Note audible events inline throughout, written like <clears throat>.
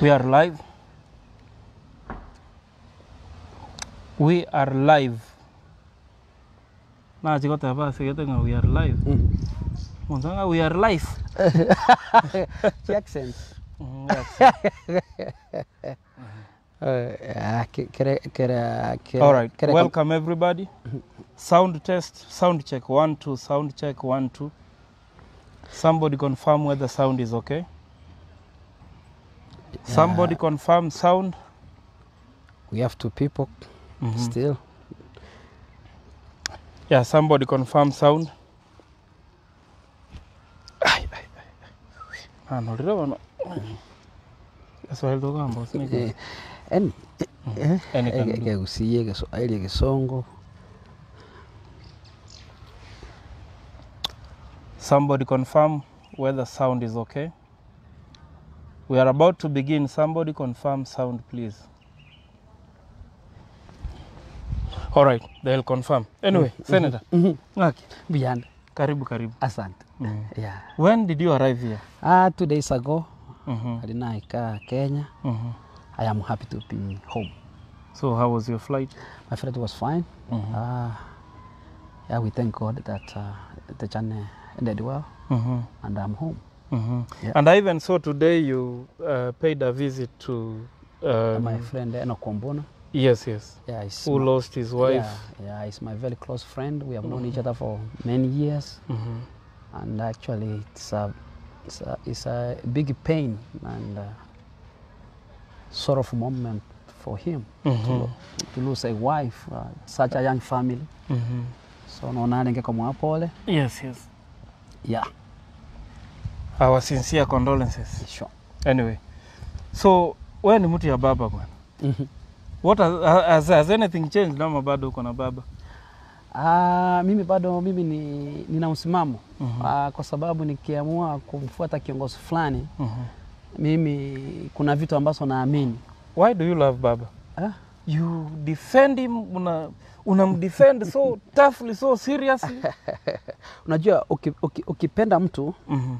We are live. We are live. Na chiko tapa sigete nga we are live. Monsanga we are live. <laughs> Jackson. Mm. Uh, kere, kere, kere, All right. Welcome everybody. Sound test. Sound check. One two. Sound check. One two. Somebody confirm whether sound is okay. Somebody confirm sound. We have two people mm -hmm. still. Yeah, somebody confirm sound. Ai, ai, ai. Ah, no, lilo bano. Kiswahili tugamba usinike. Eh, en- eh, Any can eh, do. Kegusiye, Kiswahili, Kisongo. Somebody confirm whether sound is okay. We are about to begin. Somebody confirm sound, please. All right, they'll confirm. Anyway, mm -hmm. Senator. Mm -hmm. Okay. Beyond. Karibu, karibu. Asante. Mm. -hmm. Yeah. When did you arrive here? Ah, two days ago, Mhm, alinaika Kenya. Mm -hmm. I am happy to be home. So, how was your flight? My flight was fine. Mm -hmm. uh, yeah, we thank God that uh, the journey ended well mm -hmm. and I'm home. Mm -hmm. Yeah. And I even saw today you uh, paid a visit to. Um, my friend Eno Kombona. yes, yes. Yeah, it's Who my- lost his wife? Yeah, yeah, he's my very close friend. We have known each other for many years, Mhm. and actually, it's a, it's a, it's a big pain and uh, sorrowful moment for him to, -hmm. lo- to lose a wife, uh, such a young family. mm -hmm. So no ningeko mwapole. Yes, yes. Yeah, Our sincere condolences. sure. Anyway, so wewe ni mtu ya baba bwana. -hmm. What has, has, has anything changed ama bado uko na baba? Ah, mimi bado mimi ni, nina msimamo -hmm. Ah, kwa sababu nikiamua kumfuata kiongozi fulani -hmm. mimi kuna vitu ambazo naamini Why do you love baba? ah, You defend him, una unamdefend so toughly, so seriously. <laughs> unajua uki, uki, ukipenda mtu -hmm.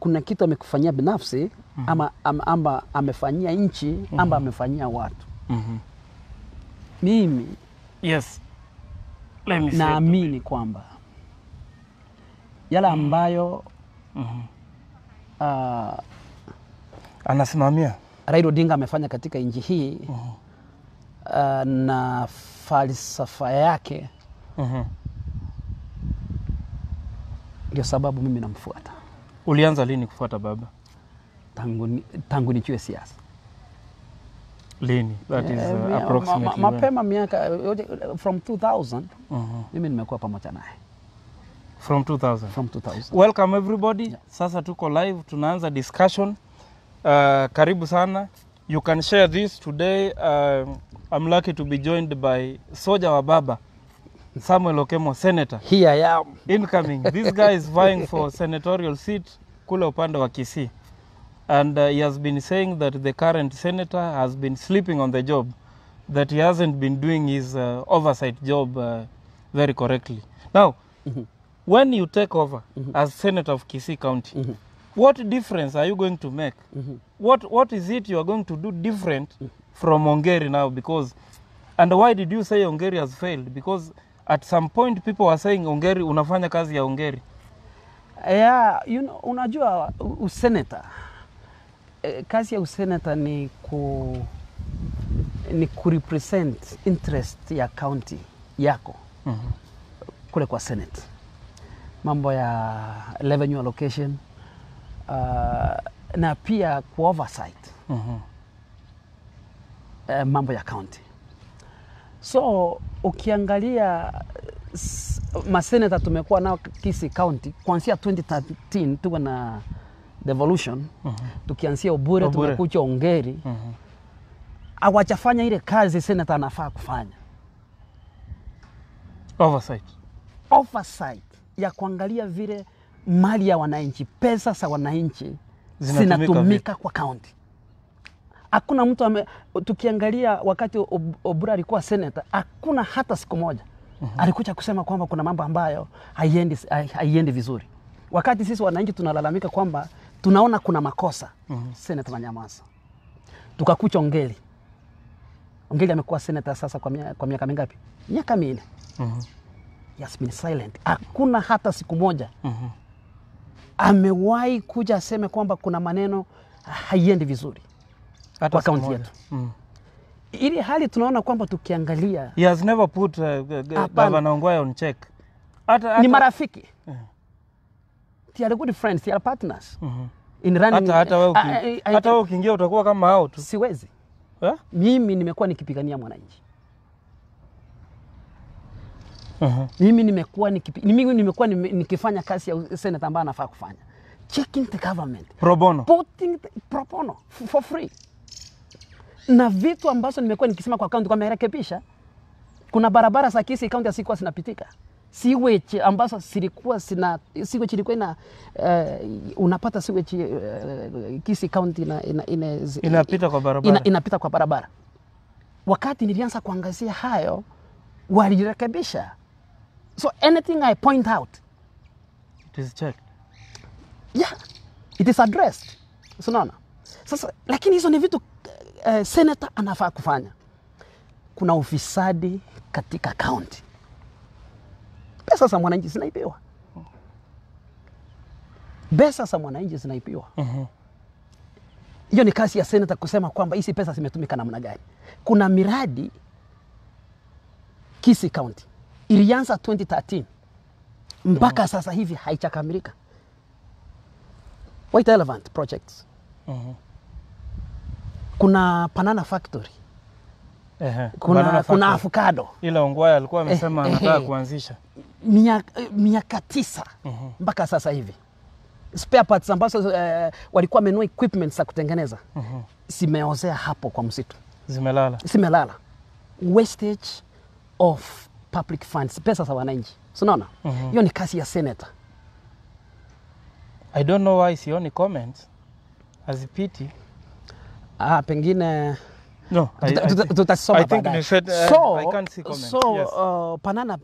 kuna kitu amekufanyia binafsi mm ama, ama, ama amefanyia nchi mm-hmm. ama amefanyia watu mm-hmm. mimi Yes. Let me say it. naamini kwamba yale ambayo mm-hmm. uh, Anasimamia. Raila Odinga amefanya katika nchi hii Mhm. Uh, na falsafa yake Mhm. ndio sababu mimi namfuata Ulianza lini kufuata baba? tangu, tangu nikiwe siasa Lini? That is Eh, uh, ma- ma- mapema miaka from 2000 Mhm. mimi nimekuwa pamoja naye From 2000. from 2000 Welcome everybody. Yeah. Sasa tuko live, tunaanza discussion. Uh, karibu sana. You can share this today. Uh, I'm lucky to be joined by Soja wa Baba, Samuel Okemo, Senator. here I am Incoming. This guy is vying for senatorial seat kule upande wa Kisii. And uh, he has been saying that the current senator has been sleeping on the job, that he hasn't been doing his uh, oversight job uh, very correctly. Now, mm -hmm. when you take over mm -hmm. as senator of Kisii County, mm -hmm. what difference are you going to make? Mhm. What What is it you are going to do different from Ongeri now? Because, and why did you say Ongeri has failed? Because at some point people were saying Ongeri, unafanya kazi ya Ongeri. yeah, you know, unajua useneta eh, kazi ya useneta ni ku ni kurepresent interest ya county yako Mhm. kule kwa senate mambo ya revenue allocation uh, na pia ku oversight Mhm. Eh, mambo ya kaunti. so ukiangalia maseneta tumekuwa nao kisi kaunti kuanzia 2013 tuko na devolution uh -huh. tukianzia Obure, Obure. tumekuja Ongeri uh -huh. awachafanya ile kazi seneta anafaa kufanya Oversight. oversight ya kuangalia vile mali ya wananchi pesa za wananchi Zinatumika zinatumika kwa kaunti hakuna mtu ame, tukiangalia wakati Obura alikuwa seneta hakuna hata siku moja alikuja kusema kwamba kuna mambo ambayo haiendi, hai- haiendi vizuri wakati sisi wananchi tunalalamika kwamba tunaona kuna makosa Mhm. seneta Manyamasa, tukakucha Ongeli. Ongeli amekuwa seneta sasa kwa mia- kwa miaka mingapi? Miaka minne. mm He has been silent. Hakuna hata siku moja Mhm. amewahi kuja aseme kwamba kuna maneno haiendi vizuri kwa kaunti yetu. Mm. ili hali tunaona kwamba tukiangalia He has never put uh, g- g- Hapana. Governor Ongwae on check. Hata, ni marafiki yeah. they are good friends they are partners mm -hmm. in running hata, hata wewe Ah, ah, hata wewe ukiingia utakuwa kama hao tu. siwezi Eh? mimi nimekuwa nikipigania mwananchi Uh-huh. mimi nimekuwa nikipi, mimi nimekuwa nikifanya kazi ya senator ambayo anafaa kufanya checking the government Pro bono. putting the, pro bono for free na vitu ambazo nimekuwa nikisema kwa kaunti kwamba irekebisha kuna barabara za Kisii kaunti hazikuwa zinapitika siwechi ambazo zilikuwa zina sewage ilikuwa ina uh, unapata sewage uh, Kisii kaunti ina, ina, ina, Inapita kwa barabara. ina, inapita kwa barabara. Wakati nilianza kuangazia hayo, walirekebisha. So anything I point out, It is checked. yeah, it is addressed. So, unaona? Sasa lakini hizo ni vitu uh, senator anafaa kufanya. Kuna ufisadi katika kaunti, pesa za mwananchi zinaibiwa, pesa za mwananchi zinaibiwa. -hmm hiyo ni kazi ya senata kusema kwamba hizi pesa zimetumika namna gani. Kuna miradi kisi kaunti ilianza 2013 mpaka sasa hivi haijakamilika. White Elephant projects, Mhm. Kuna banana factory, Ehe. kuna, Banana kuna avocado Ile Ongwae alikuwa amesema Eh, anataka eh. kuanzisha. miaka, tisa Mhm. mpaka sasa hivi spare parts ambazo uh, walikuwa wamenunua equipment za kutengeneza Mhm. zimeozea hapo kwa msitu. Zimelala. zimelala wastage of public funds pesa za wananchi sinaona Mhm. hiyo ni kazi ya senator I don't know why sioni comments. Hazipiti. Ah, pengine No, tutasoma baadaye. you said, so, I can't see comments. so Yes. uh, banana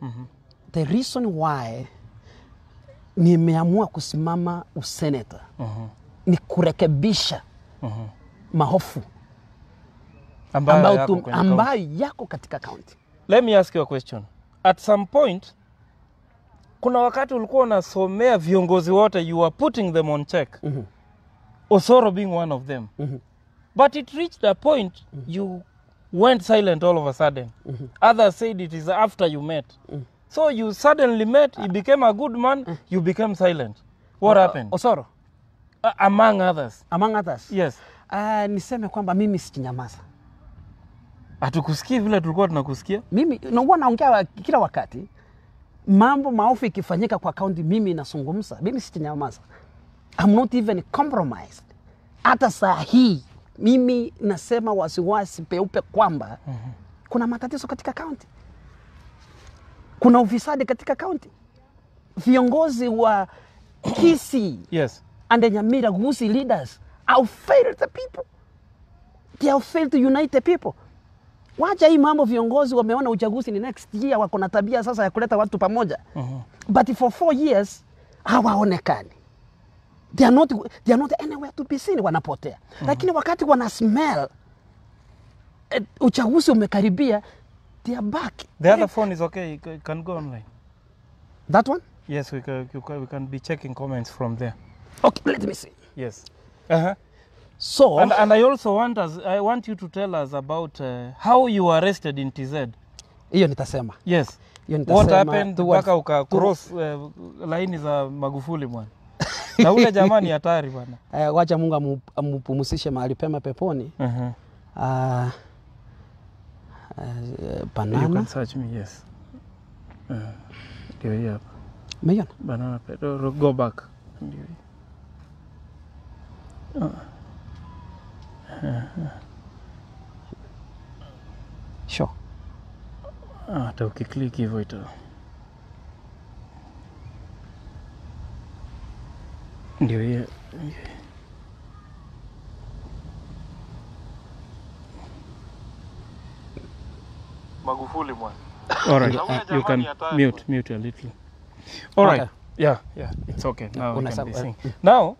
Mm -hmm. the reason why nimeamua kusimama useneta -hmm. ni kurekebisha mm -hmm. mahofu Ambayo ambayo, yako tum- ambayo yako katika kaunti Let me ask you a question. At some point, kuna wakati ulikuwa unasomea viongozi wote, you are putting them on check. Mhm. Osoro being one of them. Mhm. But it reached a point you went silent all of a sudden. Others said it is after you met. So you suddenly met, he became a good man, you became silent. What happened? Osoro Uh, among others. among others Yes. uh, niseme kwamba mimi sikinyamaza Hatukusikii vile tulikuwa tunakusikia. mimi na huwa naongea kila wakati mambo maofu ikifanyika kwa kaunti mimi nazungumza mimi sinyamaza I'm not even compromised hata saa hii mimi nasema wasiwasi peupe kwamba kuna matatizo katika kaunti kuna ufisadi katika kaunti viongozi wa Kisii Yes. and the Nyamira Gusii leaders have failed the people. They have failed to unite the people. Wacha hii mambo, viongozi wameona uchaguzi ni next year, wako na tabia sasa ya kuleta watu pamoja Mhm. but for four years hawaonekani. They are not, they are not anywhere to be seen, wanapotea. Lakini wakati wana smell uh, uchaguzi umekaribia, they are back. The other phone is okay. You can go online. That one? Yes, we can, we can be checking comments from there. Okay, let me see. Yes. Uh-huh. So, And, and I also want us, I want you to tell us about uh, how you were arrested in TZ. hiyo nitasema. Yes. Hiyo What happened mpaka uka cross uh, laini za Magufuli bwana. Na ule jamaa ni hatari bwana. <laughs> Eh, wacha Mungu amupumusishe mahali pema peponi. Uh-huh. Ah, banana. You can search me, yes. Uh, Ndio hii hapa. umeiona? Banana pedo, go back. Ndio hii. Sure. Ah, Hata ukiklik hivyo ita ndio hiyo. Magufuli mwana. All right, uh, you can mute mute a little. All right. Yeah, yeah, it's okay. Now we can be seeing. Now,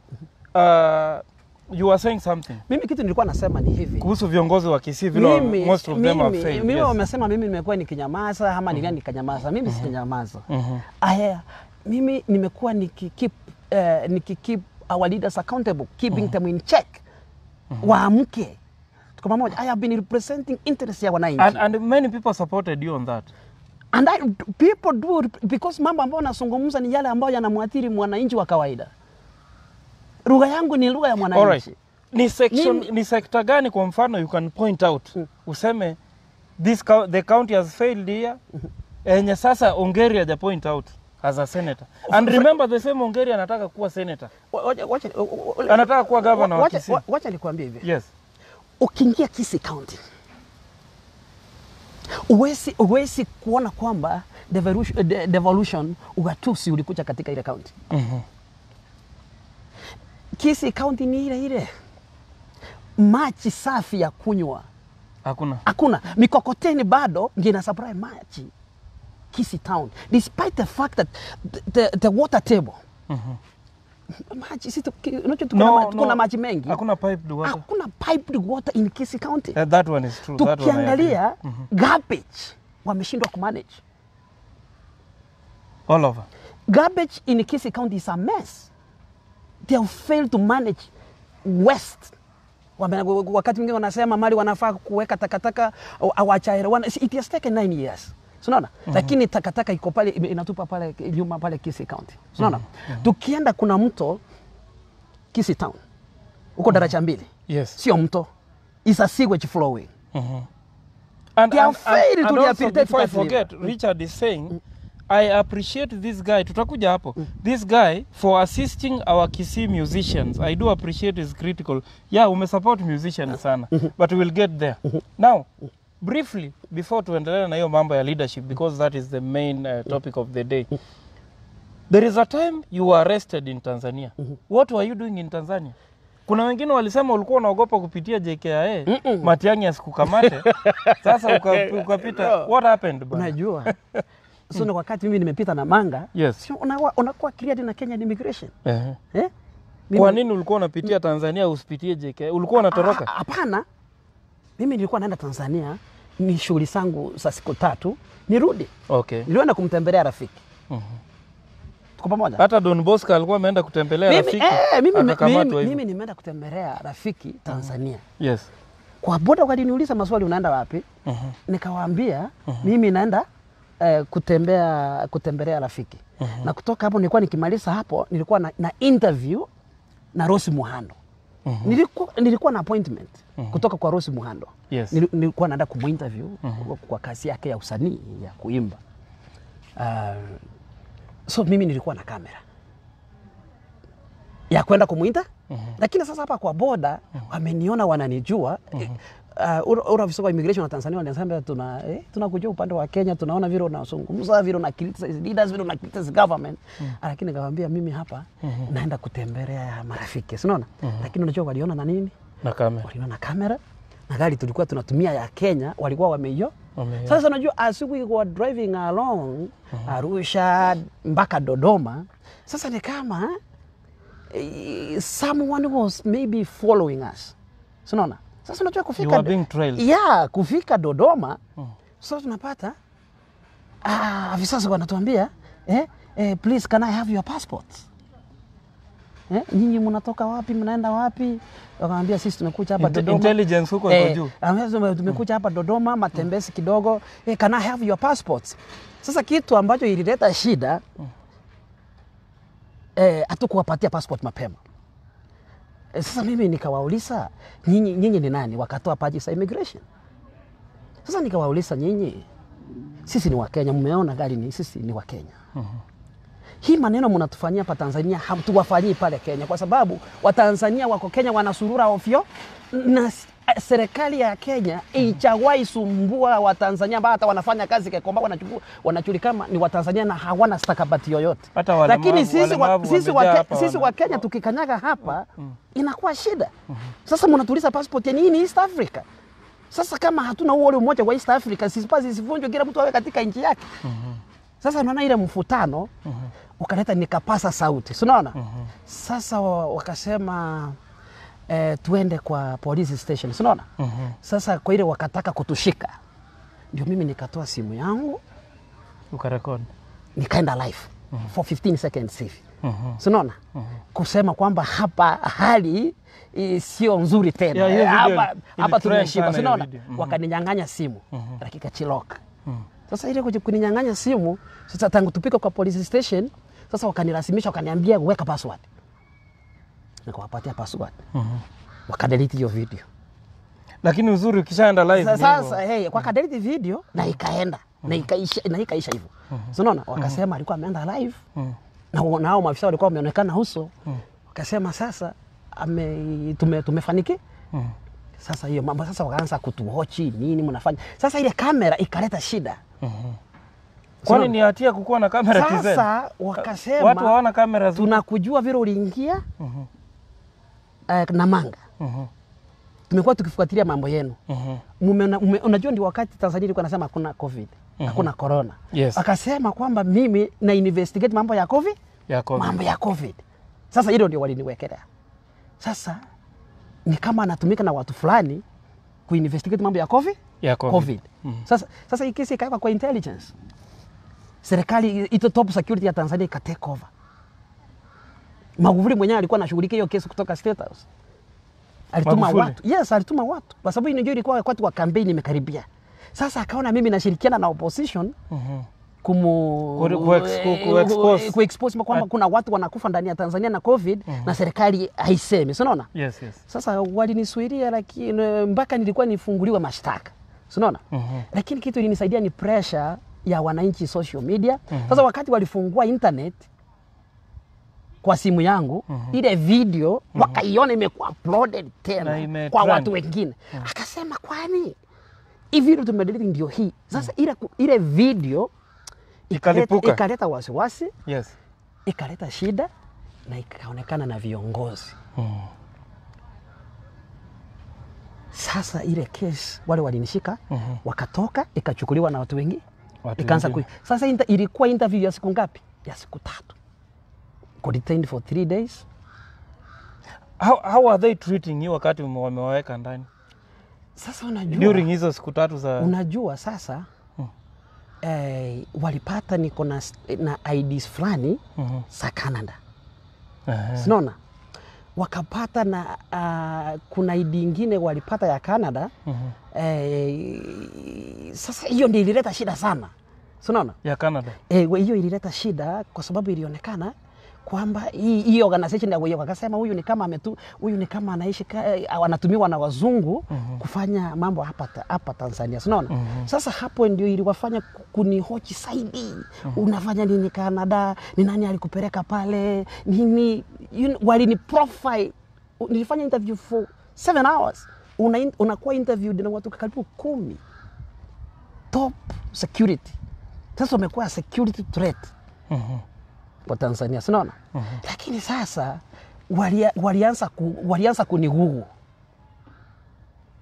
uh, you were saying something Mimi kitu nilikuwa nasema ni hivi. kuhusu viongozi wa Kisii vile Mimi, most of them have mimi, failed. mimi wamesema mimi nimekuwa nikinyamaza ama nilia nikanyamaza. Mimi sijanyamaza. Mhm. Aya, mimi nimekuwa nikikeep uh, nikikeep our leaders accountable, keeping them in check. Waamke. Tuko pamoja. I have been representing interest ya wananchi. And, and many people supported you on that. And I, people do because mambo ambayo nazungumza ni yale ambayo yanamwathiri mwananchi wa kawaida. Lugha yangu ni lugha ya mwananchi. Alright. Ni section, ni, ni sekta gani kwa mfano you can point out useme this the county has failed here enye sasa Ongeri haja point out as a senator and remember the same Ongeri anataka kuwa senator Anataka kuwa governor wa Kisii. wa- Wacha nikwambie hivi. yes Ukiingia Kisii County uwezi, uwezi kuona kwamba devolution, de, devolution ugatusi ulikuja katika ile county. Mhm. Kisii County ni ile ile, maji safi ya kunywa hakuna hakuna. Mikokoteni bado ndio ina supply maji Kisii Town despite the fact that the, the, the water table Mhm. maji sisi unajua tuko No, tuko no. na maji mengi hakuna piped water hakuna piped water in Kisii County. Yeah, that one is true that one I agree. Tukiangalia garbage wameshindwa kumanage. all over Garbage in Kisii County is a mess. They have failed to manage waste. Wakati mwingine wanasema mali wanafaa kuweka takataka awachaelewana. It has taken nine years. Unaona? Lakini takataka iko pale inatupa pale nyuma pale Kisii County. Unaona? Tukienda kuna mto Kisii Town. Uko mm -hmm. daraja mbili. yes Sio mto. It's a sewage flowing. Mm -hmm. And, They have and, and, and also before I forget mm Richard is saying, mm. I appreciate this guy, tutakuja hapo, Mm. this guy for assisting our Kisii musicians. I do appreciate his critical. Yeah, umesupport musicians sana, but we'll get there. Now, briefly, before tuendelee na hiyo mambo ya leadership, because that is the main uh, topic of the day. There is a time you were arrested in Tanzania. What were you doing in Tanzania? Kuna wengine walisema ulikuwa unaogopa kupitia JKIA Matiang'i asikukamate. <laughs> Sasa uka- ukapita. What happened? Unajua? <laughs> so ni wakati mimi nimepita na manga Yes. so, unakuwa una na Kenya immigration uh -huh. eh? Mimi- Kwa nini ulikuwa unapitia Tanzania usipitie JKIA? Ulikuwa unatoroka? Ah, Hapana, mimi nilikuwa naenda Tanzania ni shughuli zangu za siku tatu nirudi. Okay. Nilienda kumtembelea rafiki. Tuko pamoja? Hata Don Bosco alikuwa ameenda kutembelea Mimi, rafiki. eh, mimi, mimi, mimi nimeenda kutembelea rafiki Tanzania. Yes. Kwa boda waliniuliza maswali, unaenda wapi? Mhm. Nikawaambia mimi naenda eh, kutembea kutembelea rafiki na kutoka hapo nilikuwa nikimaliza hapo nilikuwa na, na interview na Rose Muhando. Nilikuwa, nilikuwa na appointment kutoka kwa Rose Muhando. Yes. Nilikuwa naenda kumuinterview kwa, kwa kazi yake ya usanii ya kuimba. Uh, so mimi nilikuwa na kamera ya kwenda kumuita. Lakini sasa hapa kwa boda wameniona wananijua. Uh, ura- visoko immigration wa Tanzania wanasema tuna eh, tunakujua upande wa Kenya, tunaona vile unazungumza vile una criticize leaders vile una criticize government. Lakini nikamwambia mimi hapa naenda kutembelea marafiki, si unaona? Lakini unajua waliona na nini? Na kamera. walikuwa na kamera na gari tulikuwa tunatumia ya Kenya walikuwa wameio Wameiona. sasa unajua as we were driving along Arusha mpaka Dodoma, sasa ni kama eh, someone was maybe following us, sinaona? Sasa unajua You kufika are being trailed. yeah, kufika Dodoma sasa tunapata ah, afisa sasa wanatuambia eh, eh, please can I have your passports eh, nyinyi mnatoka wapi mnaenda wapi? Wakamwambia sisi tumekuja hapa Dodoma. intelligence huko Eh, juu. tumekuja hapa Dodoma matembezi kidogo eh, can I have your passports? Sasa kitu ambacho ilileta shida eh, hatukuwapatia passport mapema. Eh, sasa mimi nikawauliza nyinyi, nyinyi ni nani? Wakatoa paji za immigration. Sasa nikawauliza nyinyi, sisi ni Wakenya, mmeona gari ni sisi ni Wakenya. Hii maneno mnatufanyia hapa Tanzania hamtuwafanyii pale Kenya, kwa sababu Watanzania wako Kenya wanasurura ovyo, na serikali ya Kenya ichawahi sumbua Watanzania ambao hata wanafanya kazi Kekomba, wanachukua wanajulikana ni Watanzania na hawana stakabati yoyote. Lakini sisi wa, sisi wa, sisi wa Kenya tukikanyaga hapa inakuwa shida. Sasa mnatuliza passport ya nini East Africa? Sasa kama hatuna huo ule umoja wa East Africa, sisi pasi zisivunjwe, kila mtu awe katika nchi yake. Sasa unaona ile mfutano ukaleta nikapasa sauti sinaona sasa wakasema eh, tuende kwa police station sinaona -hmm. sasa kwa ile wakataka kutushika ndio mimi nikatoa simu yangu Ukarekodi. nikaenda live for 15 seconds hivi. Mhm. sinaona kusema kwamba hapa hali sio nzuri tena. Yeah, hapa, hapa tumeshiba, tumeshika sana hiyo sinaona wakaninyang'anya simu wakaninyang'anya simu. Dakika chiloka. Mhm. sasa ile kuninyang'anya simu sasa tangu tupika kwa police station sasa wakanirasimisha wakaniambia weka password. Nikawapatia password. Mhm. wakadelete hiyo video. Lakini uzuri ukishaenda live sasa, sasa hey, wakadelete video na ikaenda. Mm -hmm. na ikaisha na ikaisha hivyo. Mm -hmm. so unaona wakasema mm -hmm. alikuwa ameenda live. Mm -hmm. na nao maafisa walikuwa wameonekana uso. Wakasema sasa ame, tume, tumefaniki. -hmm. sasa hiyo mambo sasa wakaanza kutuhochi nini mnafanya. Sasa ile kamera ikaleta shida Kwani ni hatia kukuwa na kamera TZ? sasa wakasema Watu hawana kamera zote. tunakujua vile uliingia Mhm. uh, na manga Mhm. tumekuwa tukifuatilia mambo yenu Mhm. Mume- mume- unajua ndio wakati Tanzania ilikuwa nasema hakuna covid hakuna corona Yes. akasema kwamba mimi na investigate mambo ya covid Ya COVID. mambo ya covid sasa hilo ndio waliniwekelea sasa ni kama anatumika na watu fulani kuinvestigate mambo ya covid Ya COVID. covid sasa, sasa hii kesi ikawekwa kwa intelligence serikali ito top security ya tanzania ika take over magufuli mwenyewe alikuwa anashughulikia hiyo kesi kutoka state house alituma Magufuli? watu yes alituma watu kwa sababu hiyo ilikuwa wakati wa kampeni imekaribia sasa akaona mimi nashirikiana na opposition Mhm. expose. kuexpose kwamba kuna watu wanakufa ndani ya Tanzania na covid na serikali haisemi, si unaona? Yes, yes. Sasa walinisuiria lakini mpaka nilikuwa nifunguliwe mashtaka, si unaona? -hmm. Lakini kitu ilinisaidia ni pressure ya wananchi social media. Sasa wakati walifungua internet kwa simu yangu mm -hmm. ile video mm -hmm. wakaiona imekuwa uploaded tena ime kwa trend. watu wengine, mm -hmm. akasema kwani hii video tumedelete ndio hii sasa. Ile, ile video ikaleta, Ikalipuka. ikaleta wasiwasi Yes. ikaleta shida na ikaonekana na viongozi mm. sasa ile kesi wale walinishika mm -hmm. wakatoka ikachukuliwa na watu wengi Ikaanza ku kui- sasa inter, ilikuwa interview ya siku ngapi ya siku tatu Got detained for three days How, how are they treating you wakati wame- wamewaweka ndani sasa unajua, during hizo siku tatu za unajua sasa hmm. eh, walipata niko na, na IDs fulani hmm. za Canada Aha. sinaona wakapata na uh, kuna ID ingine walipata ya Canada Mhm. Eh, sasa hiyo ndio ilileta shida sana. Sinaona ya Canada. Eh, hiyo ilileta shida kwa sababu ilionekana kwamba hii hii organization ya Weyoka akasema huyu ni kama ametu, huyu ni kama anaishi eh, anatumiwa na wazungu mm -hmm. kufanya mambo hapa hapa Tanzania. Sinaona sasa hapo ndio iliwafanya ku- kunihoji zaidi. Unafanya nini Canada? Ni nani alikupeleka pale? Nini? You know, walini profile. Nilifanya interview for seven hours una, unakuwa interviewed na watu karibu kumi. Top security. Sasa umekuwa security threat. Mm -hmm. kwa Tanzania sinaona lakini sasa walia, walianza, ku, walianza kunigugu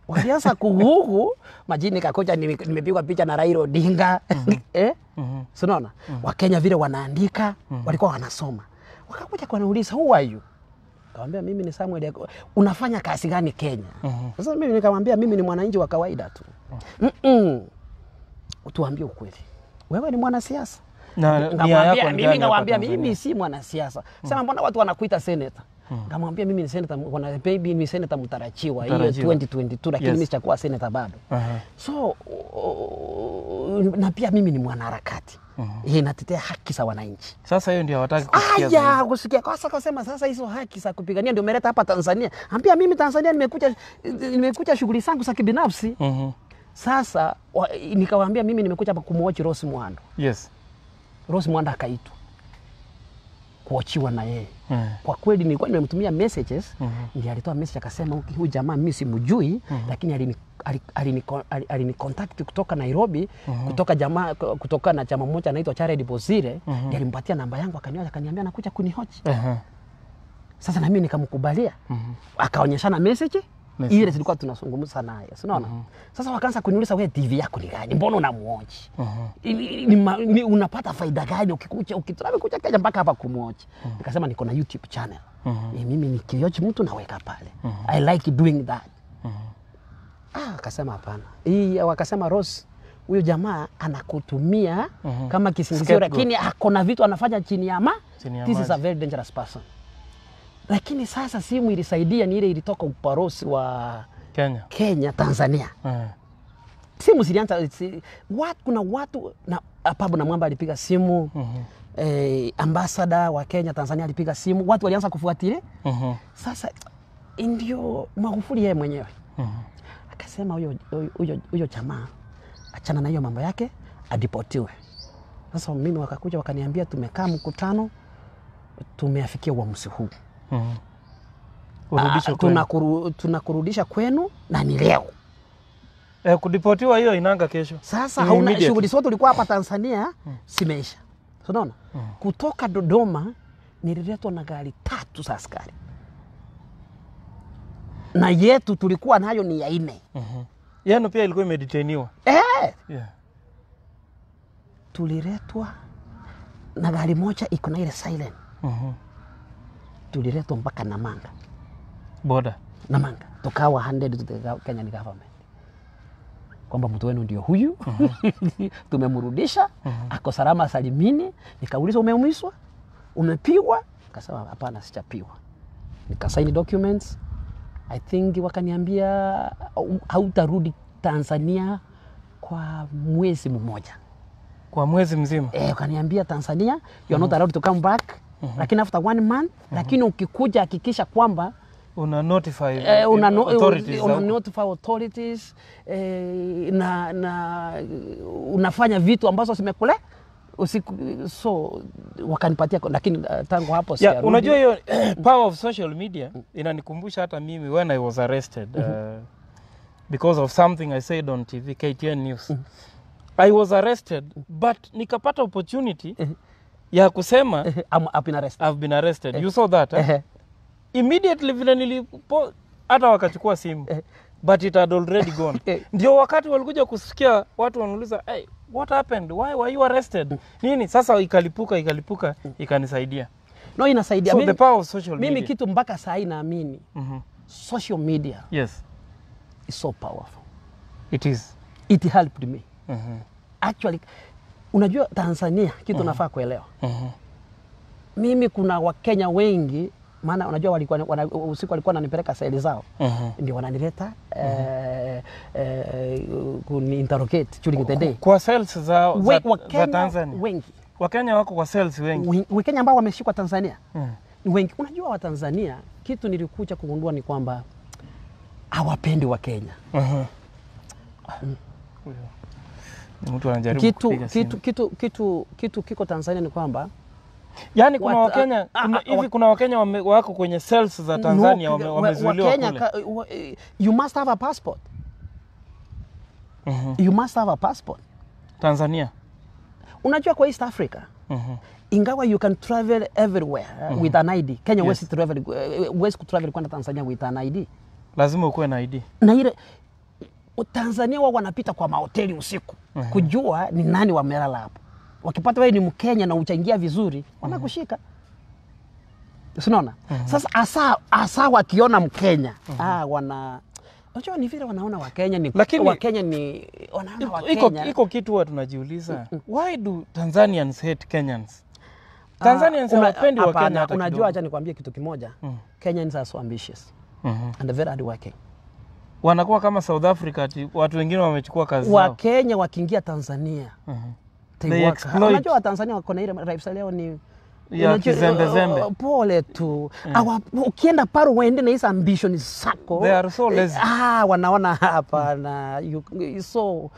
walianza kugugu <laughs> majini nime- nimepigwa picha na Raila Odinga. <laughs> Eh? Mhm. sinaona Wakenya vile wanaandika walikuwa wanasoma. Wakakuja kuniuliza who are you Kawambia mimi ni Samuel. Unafanya kazi gani Kenya? Sasa mimi nikamwambia mimi ni mwananchi wa kawaida tu. Mm-mm. Tuambie ukweli, wewe ni mwanasiasa? mimi Tanzania? mimi si mwanasiasa. Sema mbona watu wanakuita seneta? Ngamwambia mimi ni seneta, kuna baby ni senator mtarajiwa hiyo 2022 lakini mimi sichakuwa seneta bado. So uh, na pia mimi ni mwanaharakati. Hii natetea haki za wananchi. Sasa hiyo ndio hawataki kusikia. Aya, kusikia kwa sasa kasema sasa hizo haki za kupigania ndio umeleta hapa Tanzania. Ambia mimi Tanzania nimekuja nimekuja shughuli zangu za kibinafsi. Mhm. Sasa wa, nikawaambia mimi nimekuja hapa kumwochi Rose Muhando. Yes. Rose Muhando akaitwa kuochiwa na yeye. Mhm. Kwa kweli nilikuwa nimemtumia messages mm. ndiye alitoa message akasema "Huyu- jamaa mimi simjui lakini alini lakini alini ali- alini contact kutoka Nairobi kutoka jamaa kutoka na chama mmoja anaitwa Jared Bozire ndiye alimpatia namba yangu akaniacha akaniambia anakuja kunihoji. Aha. Sasa na mimi nikamkubalia mm. akaonyeshana message Ile tulikuwa tunazungumza naye sinaona sasa wakaanza kuniuliza wewe, tv yako ni gani? Mbona unamwochi. Ni- ni ni- unapata faida gani ukikuja ukikuja kenya mpaka hapa kumwochi nikasema niko na youtube channel. Mhm. E, mimi nikiochi mtu naweka pale. I like doing that. Ah, akasema hapana. Hii wakasema Rose huyo jamaa anakutumia Mhm. kama kisingizio lakini ako na vitu anafanya chini ya ma this is a very dangerous person lakini sasa simu ilisaidia ni ile ilitoka uparosi wa Kenya. Kenya Tanzania mm. simu zilianza si, wat, kuna watu na Pabu na Mwamba alipiga simu mm -hmm. eh, ambasada wa Kenya Tanzania alipiga simu watu walianza kufuatilia mm -hmm. sasa ndio Magufuli yeye mwenyewe mm -hmm. akasema huyo huyo- huyo huyo jamaa achana na hiyo mambo yake adipotiwe. Sasa mimi wakakuja wakaniambia, tumekaa mkutano, tumeafikia uamuzi huu, Ah, tunakuru- tunakurudisha kwenu na ni leo. Eh, kudipotiwa hiyo inanga kesho. Sasa hauna shughuli zote ulikuwa hapa Tanzania zimeisha, simeisha, unaona kutoka Dodoma nililetwa na gari tatu za askari na yetu tulikuwa nayo ni ya nne. -hmm. Yenu pia ilikuwa imedetainiwa. Eh, Yeah. tuliletwa na gari moja iko na ile silent, Mhm. Tuliletwa mpaka Namanga. Boda. Namanga tukawa handed to the Kenyan government kwamba mtu wenu ndio huyu uh-huh. <laughs> tumemrudisha uh-huh. ako salama salimini. Nikauliza umeumizwa, umepigwa? Kasema hapana, sichapigwa. Nikasaini documents I think wakaniambia hautarudi Tanzania kwa mwezi mmoja. Kwa mwezi mzima. Eh, wakaniambia Tanzania you are not allowed to come back lakini after one month lakini ukikuja hakikisha kwamba Una notify eh, una, no, authorities una notify authorities eh, na, na unafanya vitu ambazo zimekule usiku, so wakanipatia lakini uh, tangu hapo Yeah, unajua hiyo <clears throat> power of social media inanikumbusha hata mimi when I was arrested uh, because of something I said on TV KTN News. I was arrested but nikapata opportunity ya kusema I'm I've been arrested. I've been arrested. You saw that? Eh? Eh. Immediately vile nilipo hata wakachukua simu but it had already gone. <laughs> Eh. Ndio wakati walikuja kusikia watu wanauliza hey, what happened? Why were you arrested? Nini? Sasa ikalipuka ikalipuka ikanisaidia. No, inasaidia So mimi, the power of social media. mimi kitu mpaka saa hii naamini Mhm. social media Yes, is so powerful. it is. It helped me. Mhm. Actually, unajua Tanzania kitu nafaa kuelewa. uh -huh. Mimi kuna Wakenya wengi maana unajua walikuwa wana, usiku walikuwa wananipeleka seli zao uh -huh. ndio wananileta eh, eh, kuni interrogate during the day. Kwa sales za, We, za, za Wakenya Tanzania. wengi Wakenya wako kwa sales wengi. Wen- Wakenya ambao wameshikwa Tanzania uh -huh. wengi. Unajua Watanzania, kitu nilikuja kugundua ni kwamba hawapendi Wakenya. Mhm. Huyo. Ni mtu anajaribu Kitu, kitu, kitu, kitu, kitu kiko Tanzania ni kwamba Yaani kuna Wat- Wakenya ah, kuna, ah, hivi kuna Wakenya wame, wako kwenye cells za Tanzania no, wame, wa- wamezuiliwa wame kule. ka- you must have a passport. Mm -hmm. You must have a passport. Tanzania. Unajua kwa East Africa Mhm. ingawa you can travel everywhere uh, with an ID. Kenya Yes. West travel West travel kutravel kwenda Tanzania with an ID. Lazima ukuwe na ID. Na ile Tanzania wao wanapita kwa mahoteli usiku kujua ni nani wamelala hapo. Wakipata wewe ni Mkenya na uchangia vizuri, wanakushika. Sinaona? Sasa asa asa wakiona Mkenya, ah wana Unajua ni vile wanaona Wakenya ni Lakini- Wakenya ni wanaona Iko, Wakenya. iko kitu huwa tunajiuliza. Why do Tanzanians hate Kenyans? Tanzanians Ah, una- hawapendi Wakenya hata Unajua, acha nikwambie kitu kimoja. Mm. Kenyans are so ambitious Mhm. and very hard working. Wanakuwa kama South Africa ati watu wengine wamechukua kazi zao. Wakenya wakiingia Tanzania Mhm. Mm hard. Unajua Watanzania wako na ile lifestyle yao ni Ya kizembe zembe. uh, pole tu Awa, ukienda paru waende na hizo ambition zako They are so lazy. ah, wanaona hapana you- so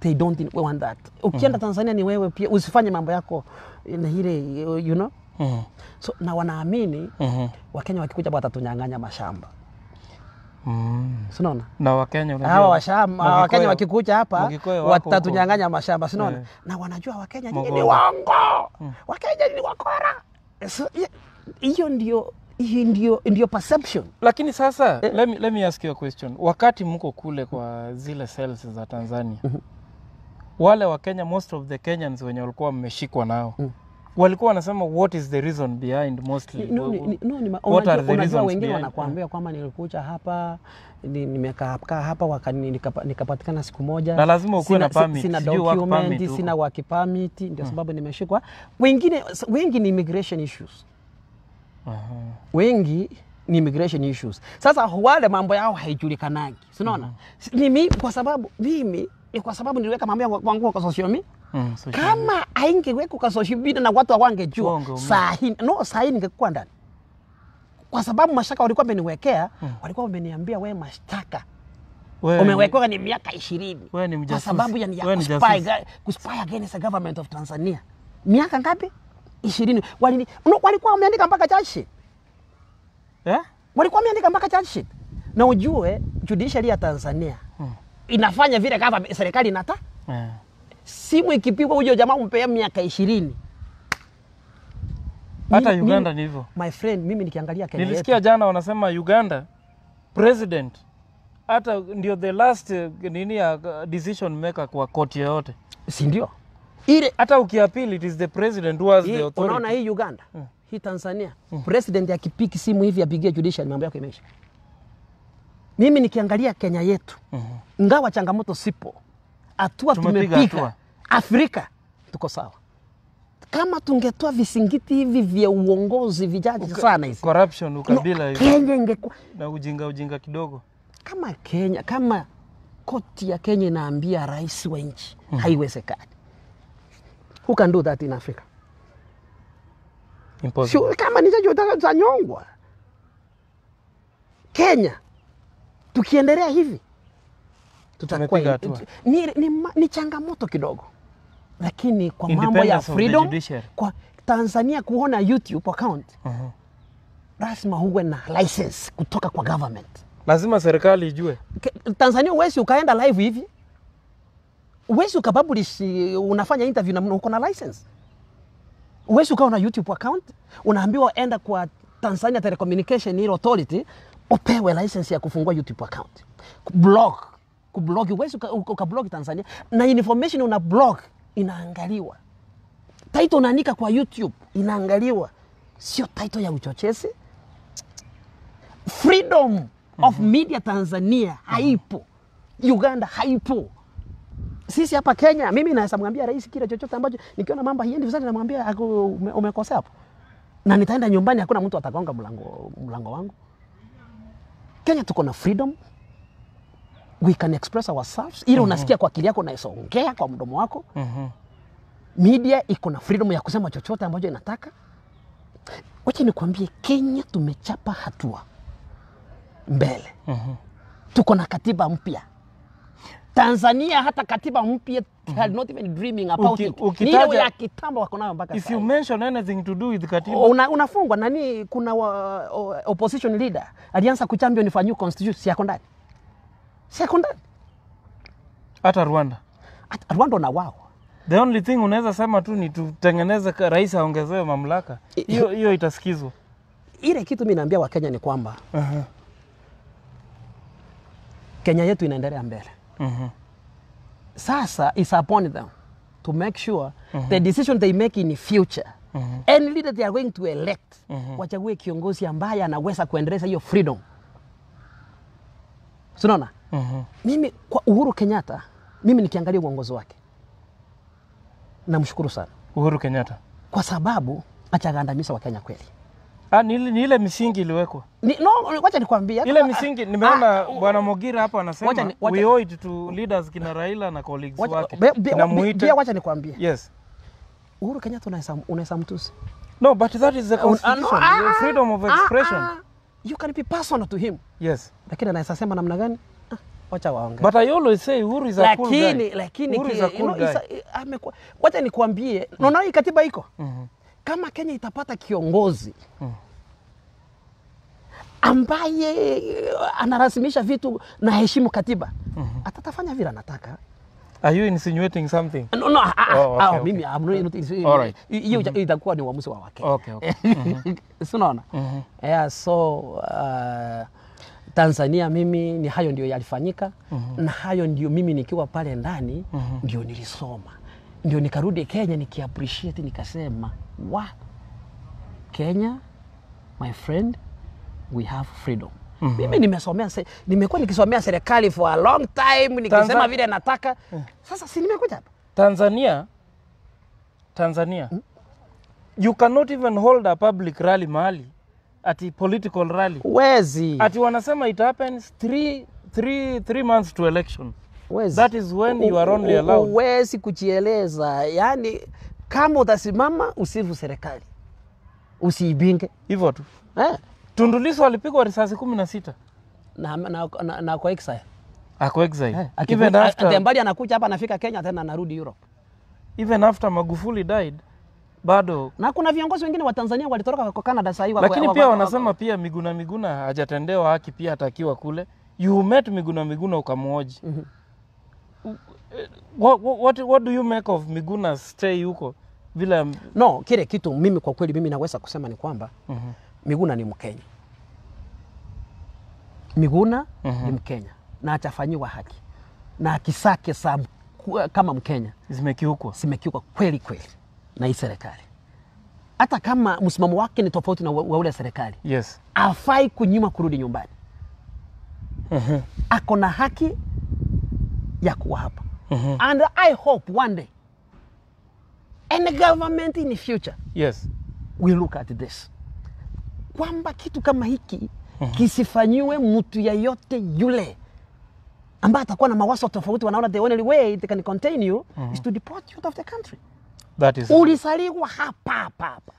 they don't want that ukienda mm -hmm. Tanzania ni wewe pia usifanye mambo yako na ile you know Mm -hmm. so na wanaamini mm -hmm. Wakenya wakikuja watatunyang'anya mashamba Mm. sinaona na Wakenya unajua, hawa washamba Wakenya wakikuja hapa watatunyang'anya mashamba sinaona yeah. na wanajua Wakenya ni wango Wakenya ni wakora! So, hiyo ndio hii ndio, ndio perception. Lakini sasa eh, let me, let me ask you a question. Wakati mko kule kwa zile cells za tanzania wale wa kenya most of the kenyans wenye walikuwa mmeshikwa nao walikuwa wanasema what is the reason behind mostly? No, ni, ni, no, ni, What are the unajua wengine wanakuambia kwamba nilikuja hapa ni- nimekaa hapa wakani, nikapatikana siku moja. Na lazima ukuwe na permit, sina document sina work permit ndio sababu nimeshikwa. Wengine wengi ni immigration issues. Aha. wengi ni immigration issues. Sasa wale mambo yao haijulikanagi, sinaona mm-hmm. mimi kwa sababu mimi ni kwa sababu niliweka mambo yangu kwa social media Mm, so kama aingewekwa kwa social media na watu hawangejua saa hii no, saa hii ningekuwa ndani, kwa sababu mashtaka walikuwa wameniwekea walikuwa wameniambia wewe mashtaka wewe- umewekewa ni miaka ishirini kwa sababu ya, ya ni kuspy, kuspy against the government of Tanzania. Miaka ngapi? ishirini. Walini- no, walikuwa wameandika mpaka charge sheet Eh? walikuwa wameandika mpaka charge sheet. Na ujue judiciary ya Tanzania inafanya vile kama serikali inata Eh. Simu ikipigwa huyo jamaa umpea miaka ishirini. hata Mimi- uganda ni hivyo. My friend, mimi nikiangalia Kenya nilisikia jana wanasema uganda president hata ndio the last eh, nini ya uh, decision maker kwa koti yoyote si ndio? Ile hata ukiapil it is the president who has the authority. unaona hii Uganda? Hii Tanzania? President akipiki simu hivi apigie judiciary, mambo yako imeisha. Mimi nikiangalia Kenya yetu ngawa changamoto sipo, hatua Tumepiga. Afrika tuko sawa. Kama tungetoa visingiti hivi vya uongozi vijaji sana hizi corruption ukabila hivi Kenya ingekuwa na ujinga ujinga kidogo kama Kenya, kama koti ya Kenya inaambia rais wa nchi haiwezekani. Who can do that in Africa? impossible Sio kama ni chanjo tutanyongwa. Kenya tukiendelea hivi Tumepiga hatua. ni, ni, ni changamoto kidogo, lakini kwa mambo ya freedom kwa Tanzania kuona YouTube account Mhm. lazima uwe na license kutoka kwa government. lazima serikali ijue Tanzania uwezi ukaenda live hivi, uwezi ukapublish uh, unafanya interview na uko na license. Uwezi ukawa na YouTube account, unaambiwa enda kwa Tanzania Telecommunication authority upewe license ya kufungua YouTube account. Blog, kublog, uwezi uka- uka ukablog Tanzania. Na information una blog inaangaliwa. Title unaandika kwa YouTube inaangaliwa, sio title ya uchochezi. Freedom of media Tanzania haipo, Uganda haipo. Sisi hapa Kenya, mimi naweza mwambia rais kile chochote ambacho nikiona mambo haiendi vizuri, namwambia ume- umekosea hapo, na nitaenda nyumbani, hakuna mtu atagonga mlango, mlango wangu. Kenya tuko na freedom, we can express ourselves, ile unasikia kwa akili yako, unaweza ongea kwa mdomo wako. Mhm. Media iko na freedom ya kusema chochote ambacho inataka. Wacha nikwambie, Kenya tumechapa hatua mbele. Mhm. Tuko na katiba mpya. Tanzania hata katiba mpya had not even dreaming about Uki- it. Ukitaja- ya kitambo wako nayo mpaka if you mention anything to do with katiba Una, unafungwa nani? Kuna wa, o, opposition leader alianza kuchambia for constitution, si yako ndani, ndani. hata rwanda Hata Rwanda na wao the only thing unaweza sema tu ni tutengeneze rais aongezewe mamlaka hiyo hiyo itasikizwa ile kitu mi naambia Wakenya ni kwamba uh -huh. Kenya yetu inaendelea mbele. uh -huh. Sasa it's upon them to make sure uh -huh. the decision they make in future any leader they are going to elect wachague kiongozi ambaye anaweza kuendeleza hiyo freedom. Sinaona Mhm. mimi kwa Uhuru Kenyatta, mimi nikiangalia uongozi wake namshukuru sana. Uhuru kenyatta. Kwa sababu achagandamiza Wakenya kweli. ah, ni, ile- ni ile misingi iliwekwa. Ni, no, wacha nikwambie. Ile misingi nimeona Ah, bwana mogira hapa anasema Wacha ni- wacha- we owe it to leaders kina raila na colleagues wacha- wake. be- be- kina Muite. pia wacha nikwambie. Yes. Uhuru Kenyatta unaweza unaweza mtusi no but that is the Ah, no, constitution ah, the freedom of ah, expression. Ah. You can be personal to him, yes. Lakini anaweza sema namna gani? Wacha waonge. but i always say uhuru is a cool guy Lakini uhuru is a you cool guy amekuwa- wacha nikwambie, unaona hii katiba iko Mhm. kama Kenya itapata kiongozi ambaye eh, anarasimisha vitu na heshimu katiba mm -hmm. atatafanya vile anataka. Are you insinuating something? No, no, ah, ah, Oh, okay, ah, okay. mimi I'm not- insinuating. All right. hiyo ita- itakuwa ni uamuzi wa wake. Okay, okay. <laughs> sinaona yeah, so uh, Tanzania mimi ni hayo ndio yalifanyika na hayo ndio mimi nikiwa pale ndani ndio nilisoma. Ndio nikarudi Kenya nikiappreciate nikasema wa Kenya my friend we have freedom. Mimi nimesomea nimekuwa nikisomea serikali for a long time nikisema Tanzania. vile nataka. Sasa si nimekuja hapa? Tanzania, Tanzania, you cannot even hold a public rally mahali ati political rally wezi ati wanasema it happens three, three, three months to election. Wezi. That is when you are only allowed. Huwezi kujieleza, yani kama utasimama usivu serikali usiibinge Hivyo tu. eh? Tundu Lissu alipigwa risasi kumi na sita na, na, na, na kwa exile ako exile. eh. even, after, Atembali anakuja hapa anafika Kenya tena anarudi Europe. even after Magufuli died bado Na kuna viongozi wengine wa Tanzania walitoroka kwa Canada sasa hivi. lakini pia wanasema pia Miguna Miguna hajatendewa haki pia atakiwa kule. You met Miguna Miguna ukamwoji. What, what, what do you make of Miguna stay huko vile No, kile kitu mimi kwa kweli mimi naweza kusema ni kwamba mm -hmm. Miguna ni Mkenya. Miguna mm -hmm. ni Mkenya na atafanyiwa haki na haki zake za kama Mkenya zimekiukwa? zimekiukwa kweli kweli na hii serikali, hata kama msimamo wake ni tofauti na wa ule serikali, Yes. afai kunyima kurudi nyumbani. Mhm. Ako na haki ya kuwa hapa mm -hmm. and I hope one day any government in the future Yes. will look at this kwamba kitu kama hiki mm -hmm. kisifanyiwe mtu yeyote yule ambaye atakuwa na mawaso tofauti, wanaona the only way they can contain you is to deport you out of the country. That is. Ulisaliwa hapa hapa hapa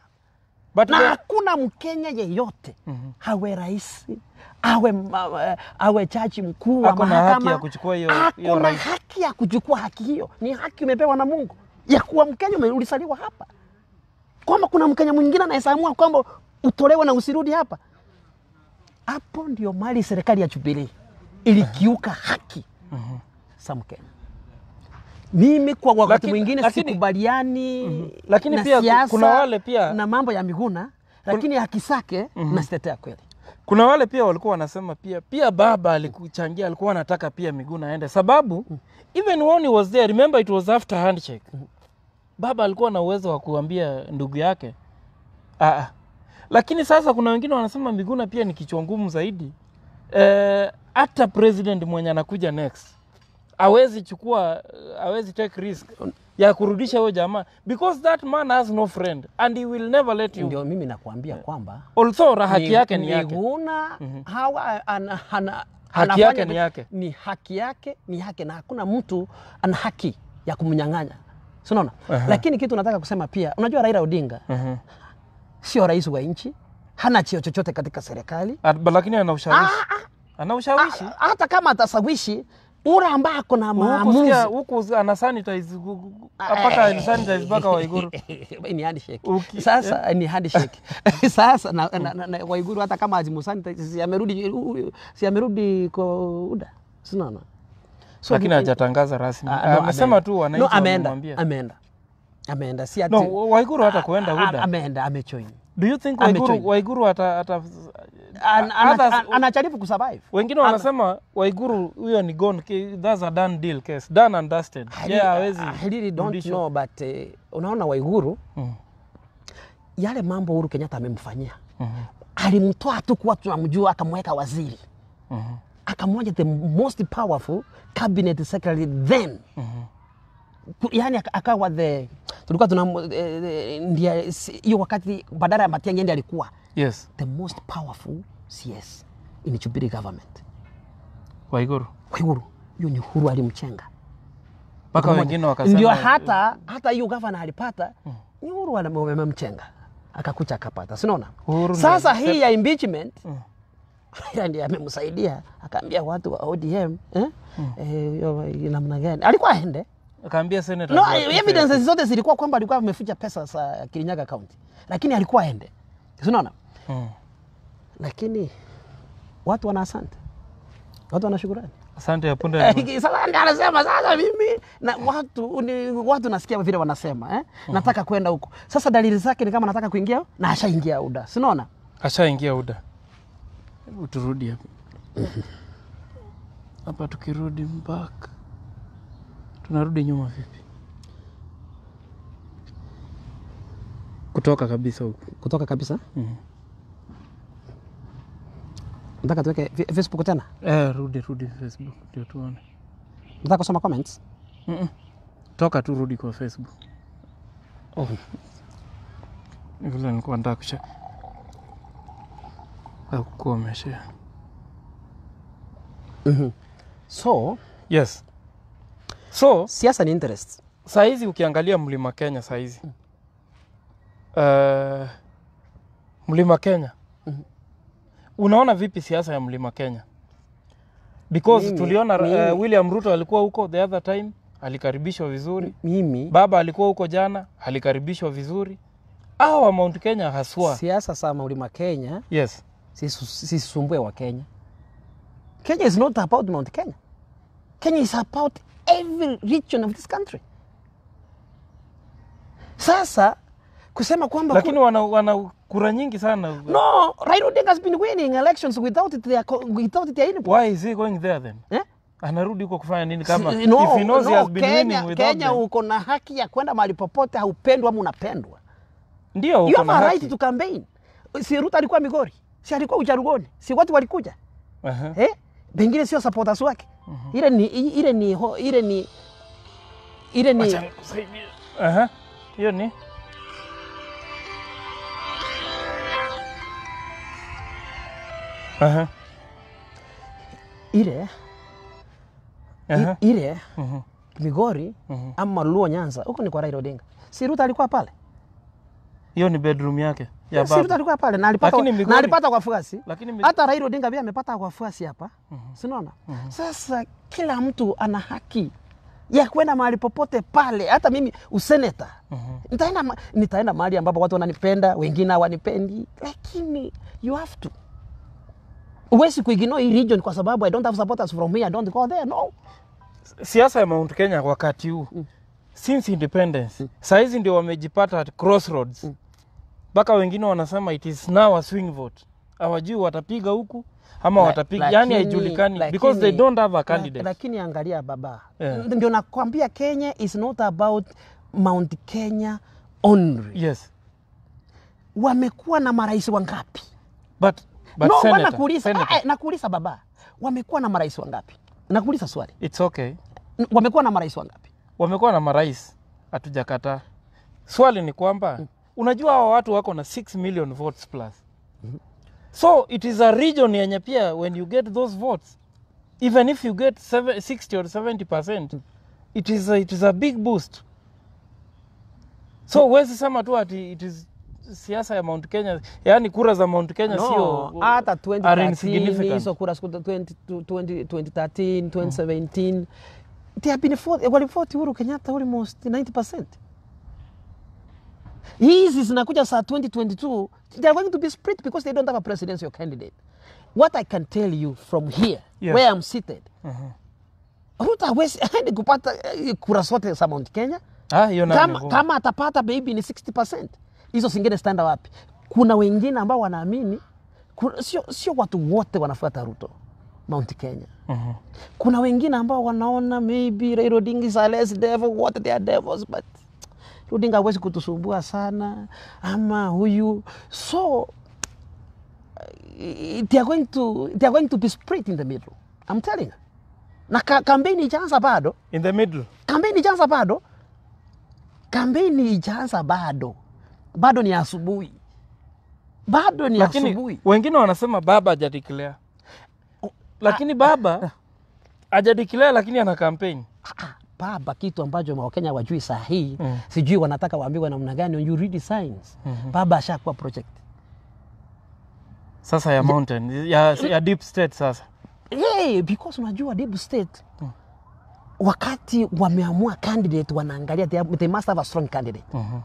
na hakuna Mkenya yeyote awe rais awe, ma- awe jaji mkuu wa mahakama ya kuchukua hiyo- hiyo na right. haki ya kuchukua haki hiyo. Ni haki umepewa na Mungu ya kuwa Mkenya, ulisaliwa hapa, kwamba kuna Mkenya mwingine anayesamua kwamba utolewe na usirudi hapa. Hapo ndio mali serikali ya Jubilee ilikiuka haki za Mkenya. Mimi kwa wakati Lakini- mwingine lakini- sikubaliani Lakini na pia siasa kuna wale pia- na mambo ya Miguna, lakini haki zake nazitetea kweli. kuna wale pia walikuwa wanasema pia pia baba alikuchangia, alikuwa anataka pia Miguna aende, sababu even when he was there, remember it was after handshake. Baba alikuwa na uwezo wa kuambia ndugu yake ah, ah. Lakini sasa kuna wengine wanasema Miguna pia ni kichwa ngumu zaidi. Eh, hata president mwenye anakuja next awezi chukua awezi take risk ya kurudisha huyo jamaa because that man has no friend and he will never let you Ndio mimi nakuambia kwamba also haki yake ni yake Miguna hawa ana, ana, Haki yake ni yake. ni haki yake ni yake, na hakuna mtu ana haki ya kumnyang'anya, si unaona? uh -huh. Lakini kitu nataka kusema pia, unajua Raila Odinga uh -huh. sio rais wa nchi, hana cheo chochote katika serikali. Lakini ana ushawishi ana ushawishi Ah, hata kama atasawishi ule ambaye ako na maamuzi. huku ana sanitize apata sanitize mpaka Waiguru. <laughs> Ni handshake. Uki- Sasa ni handshake. <laughs> Sasa na, na, na, na, Waiguru hata kama azimu sanitize si amerudi si amerudi kwa UDA. Sinaona. So, lakini hajatangaza rasmi. Ah, amesema tu wananchi no, ameenda, ameenda, ameenda, si ati no Waiguru hata kuenda UDA. ameenda, amejoin, do you think. Waiguru Waiguru ata, ata An- an, others- an- anajaribu kusurvive. wengine wanasema Waiguru huyo ni gone that's a done deal case done and dusted I yeah hawezi I really don't rudishwa. know but uh, unaona Waiguru Mm. yale mambo Uhuru Kenyatta amemfanyia Mhm. alimtoa tu kuwa tunamjua akamweka waziri Mhm. akamwaja the most powerful cabinet secretary then Ku- yani aka- akawa the tulikuwa tuna eh, eh, ndiye hiyo wakati badala ya Matiang'i ndiye alikuwa yes. the most powerful CS in Jubilee government. Waiguru? Waiguru. Hiyo ni Uhuru alimchenga. Mpaka wengine wakasema ndio hata hata hiyo gavana alipata ni Uhuru ame- amemchenga akakucha akapata sinaona sasa hii ya impeachment <laughs> Mm. Raila ndiye amemsaidia akaambia watu wa ODM eh, eh, namna gani? Alikuwa aende akaambia senator no, evidence zote zilikuwa kwamba alikuwa ameficha pesa za Kirinyaga County, lakini alikuwa aende, unaona. Mm. Lakini watu wana asante, watu wana shukrani. Asante ya <laughs> ndio anasema sasa mimi na watu ni, watu nasikia vile wanasema eh? nataka kwenda huko. Sasa dalili zake ni kama nataka kuingia na ashaingia uda. Si unaona? ashaingia uda. Hebu turudi hapa. Hapa tukirudi mpaka tunarudi nyuma vipi? Kutoka kabisa huku. Kutoka kabisa? Mhm. nataka tuweke facebook tena? Eh, rudi rudi facebook ndio tuone. Nataka kusoma comments? Mm-mm. toka tu rudi kwa facebook. Oh. vile nilikuwa nataka kusha au kuomeshea mm-hmm. so yes so siasa ni interest. sahizi ukiangalia mlima kenya sahizi uh, mlima kenya. Mm. unaona vipi siasa ya mlima kenya? Because Mimi- tuliona mimi- uh, william ruto alikuwa huko the other time alikaribishwa vizuri. Mimi baba alikuwa huko jana alikaribishwa vizuri. Au wa mount kenya haswa. Siasa za mlima kenya yes. sisu- sisumbue wa kenya. Kenya is not about mount kenya. Kenya is about every region of this country. Sasa kusema kwamba lakini wana, wana kura nyingi sana. No raila odinga has been winning elections without their, co- without their input. Why is he going there then? Eh? anarudi huko kufanya nini kama Si- no, if he knows no, he has been Kenya, winning without Kenya them? uko na haki ya kwenda mahali popote haupendwa ama unapendwa. Ndio uko na haki. right to campaign. Si Ruto alikuwa migori? Si alikuwa Ujarugoni, si watu walikuja? Uh -huh. eh? pengine sio supporters wake ile ni ile ni ho- ile ni ile ni Aha. hiyo ni Aha. ile Aha. ile Mhm. migori Mhm. ama luo nyanza huko ni kwa Raila Odinga si Ruto alikuwa pale hiyo ni bedroom yake ya baba. Sisi tulikuwa pale na alipata na alipata wafuasi lakini hata Raila Odinga pia amepata kwa fuasi hapa. Sinaona sasa kila mtu ana haki ya kwenda mahali popote pale. Hata mimi useneta. Nitaenda, ma- nitaenda mahali ambapo watu wananipenda wengine hawanipendi. Lakini you have to. Huwezi kuignore hii region kwa sababu i don't have supporters from here. I don't go there no. Siasa ya mount kenya wakati huu since independence saizi ndio wamejipata at crossroads mpaka wengine wanasema it is now a swing vote. Hawajui watapiga huku ama La- watapiga. yani haijulikani. because they don't have a candidate. lakini angalia baba. Yeah. ndio nakwambia kenya is not about mount kenya only. Yes. Wamekuwa na marais wangapi? But, but no, senator, nakuuliza senator, ah, eh, nakuuliza baba. Wamekuwa na marais wangapi? Nakuuliza swali. It's okay. Wamekuwa na marais wangapi? Wamekuwa na marais. Hatujakataa swali ni kwamba unajua hawa watu wako na 6 million votes plus so it is a region yenye pia when you get those votes even if you get seven- 60 or 70 percent it is a, it is a big boost so wezi sema tu ati it is siasa ya mount kenya yaani kura za mount kenya no, sio hata are 2013 insignificant. hizo kura siku 20 20 2013 2017 they have been fought, walifought Uhuru Kenyatta almost 90%. Hizi zinakuja saa 2022 they are going to be split because they don't have a presidential candidate. What I can tell you from here Yes. where I'm seated Mhm. Ruto <laughs> hawezi kupata eh, kura zote za Mount Kenya Ah, hiyo kama, kama atapata maybe ni 60%. Hizo zingine zitaenda wapi? Kuna wengine ambao wanaamini sio, sio watu wote wanafuata Ruto Mount Kenya. Mhm. Kuna wengine ambao wanaona maybe Raila Odinga is a less devil, what they are devils, but Odinga hawezi kutusumbua sana ama huyu so they are going to they are going to be split in the middle. I'm telling you. Na ka, kampeni ijaanza bado. In the middle. Kampeni ijaanza bado. Kampeni ijaanza bado. Bado ni asubuhi. Bado ni lakini asubuhi. wengine wanasema baba hajadeclare. Lakini baba hajadeclare lakini ana kampeni Baba kitu ambacho wakenya wajui saa hii Mm. sijui wanataka waambiwe namna gani you read signs mm -hmm. baba ashakuwa project sasa ya mountain ya, ya deep state sasa hey, because unajua deep state mm. wakati wameamua candidate wanaangalia they, they must have a strong candidate mm -hmm.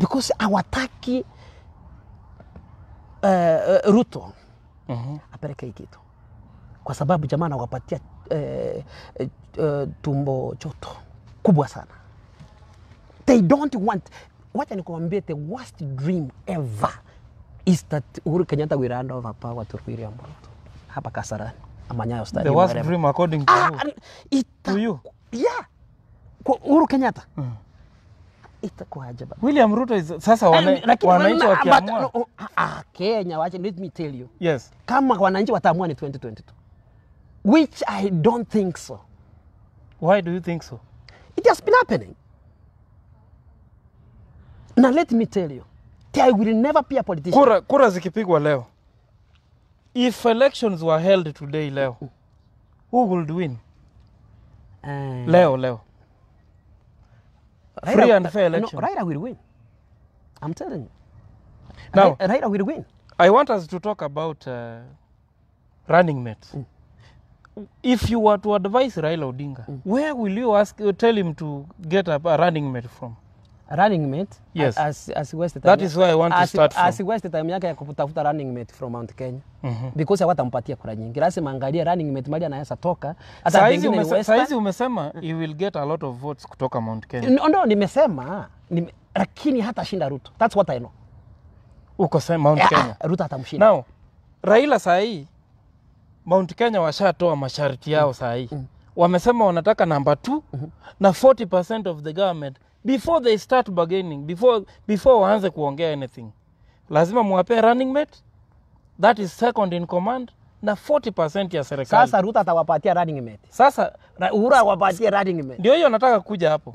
because hawataki uh, uh, ruto Mhm. apeleke hii kitu kwa sababu jamaa anawapatia eh, eh, eh, tumbo choto kubwa sana they don't want wacha nikuambie the worst dream ever is that Uhuru Kenyatta will hand over power to William Ruto hapa Kasarani ama Nyayo The worst wherever. dream according to Ah, you. ita, To you? yeah kwa Uhuru Kenyatta Mm. itakuwa ajabu William Ruto is sasa wananchi wakiamua. oh, ah, ah, Kenya wacha let me tell you Yes. kama wananchi wataamua ni 2022 which I don't think so Why do you think so? it has been happening now let me tell you there will never be a politician Kura, kura zikipigwa leo. If elections were held today leo, who would win? Uh, Leo leo. Raila- free and fair no, Raira Raila will win I'm telling you Now- Raira Raila will win I want us to talk about uh, running mates. If you were to advise Raila Odinga, mm. where will you ask tell him to get a, a running mate from? running mate Yes. as, as waste That is where I want as, to as- start from. as waste time yake ya kutafuta running mate from Mount Kenya mm -hmm. because hawatampatia kura nyingi lazima angalie running mate mali anaweza toka hata Saizi pengine ni umese, Western. saizi umesema you will get a lot of votes kutoka Mount Kenya. No, no, nimesema nime, lakini hata shinda Ruto. That's what I know. Uko sema Mount yeah, Kenya. Ruto atamshinda. Now, Raila saa hii Mount Kenya washatoa masharti yao saa hii. Wamesema wanataka namba 2 na 40% of the government before they start bargaining, before, before waanze kuongea anything. Lazima muwape running mate, that is second in command na 40% ya serikali. Sasa Ruto atawapatia running mate. Sasa Ra- Uhuru awapatie running mate. ndio hiyo nataka kuja hapo.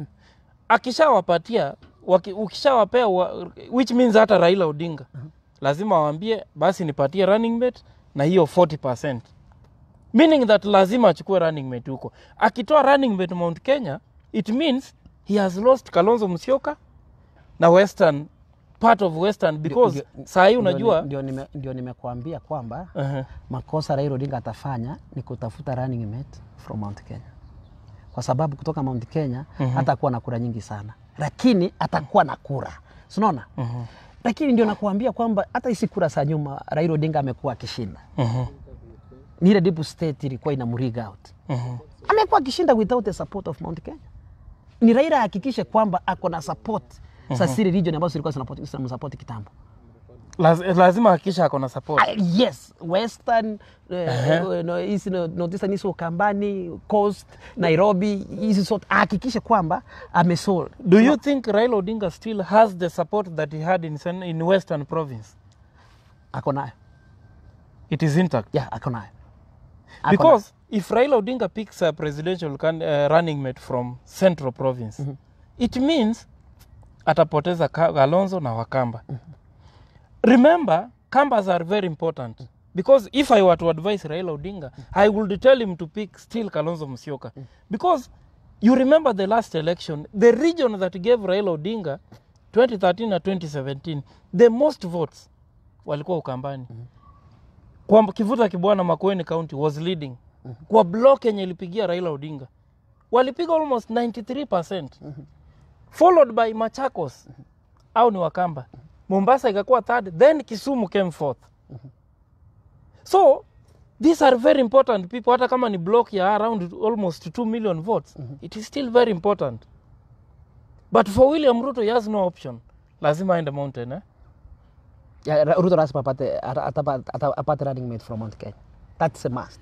Akishawapatia waki- ukishawapea wa, which means hata Raila Odinga lazima waambie basi nipatie running mate na hiyo 40%. Meaning that lazima achukue running mate huko. Akitoa running mate Mount Kenya, it means he has lost Kalonzo msioka na Western part of Western because sahii unajua Ndio nimekuambia Ndio nime- ndio nimekuambia kwamba uh-huh. makosa Raila Odinga atafanya ni kutafuta running mate from Mount Kenya, kwa sababu kutoka Mount Kenya uh-huh. hatakuwa na kura nyingi sana, lakini atakuwa na kura, sinaona lakini ndio nakuambia kwamba hata hizi kura za nyuma Raila Odinga amekuwa akishinda, ni ile deep state ilikuwa ina mrig out amekuwa akishinda without the support of Mount Kenya. Ni Raila ahakikishe kwamba ako na support za siri region ambazo zilikuwa zinamsupport kitambo. Laz, lazima hakikisha ako na support. Uh, yes western uh-huh. uh, no, hizi no- northeastern hizo Ukambani coast Nairobi hizi zote ahakikishe kwamba amesold. Do you no. think Raila Odinga still has the support that he had in, in Western province? Ako nayo It is intact. yeah, ako nayo Because if Raila Odinga picks a presidential can, uh, running mate from Central province, it means atapoteza Ka- Kalonzo na Wakamba. Remember, Kambas are very important. Because if I were to advise Raila Odinga, I would tell him to pick still Kalonzo Musyoka. Because you remember the last election, the region that gave Raila Odinga 2013 na 2017, the most votes walikuwa Ukambani. Kwa Kivuta Kibwana Makueni County was leading. Kwa block yenye ilipigia Raila Odinga. Walipiga almost 93%. Followed by Machakos. Au ni Wakamba. Mombasa ikakuwa third, then Kisumu came fourth. So these are very important people hata kama ni block ya around almost 2 million votes it is still very important but for william ruto he has no option lazima aende mountain eh? Yeah, Ruto lazima apate apate running mate from Mount Kenya. That's a must.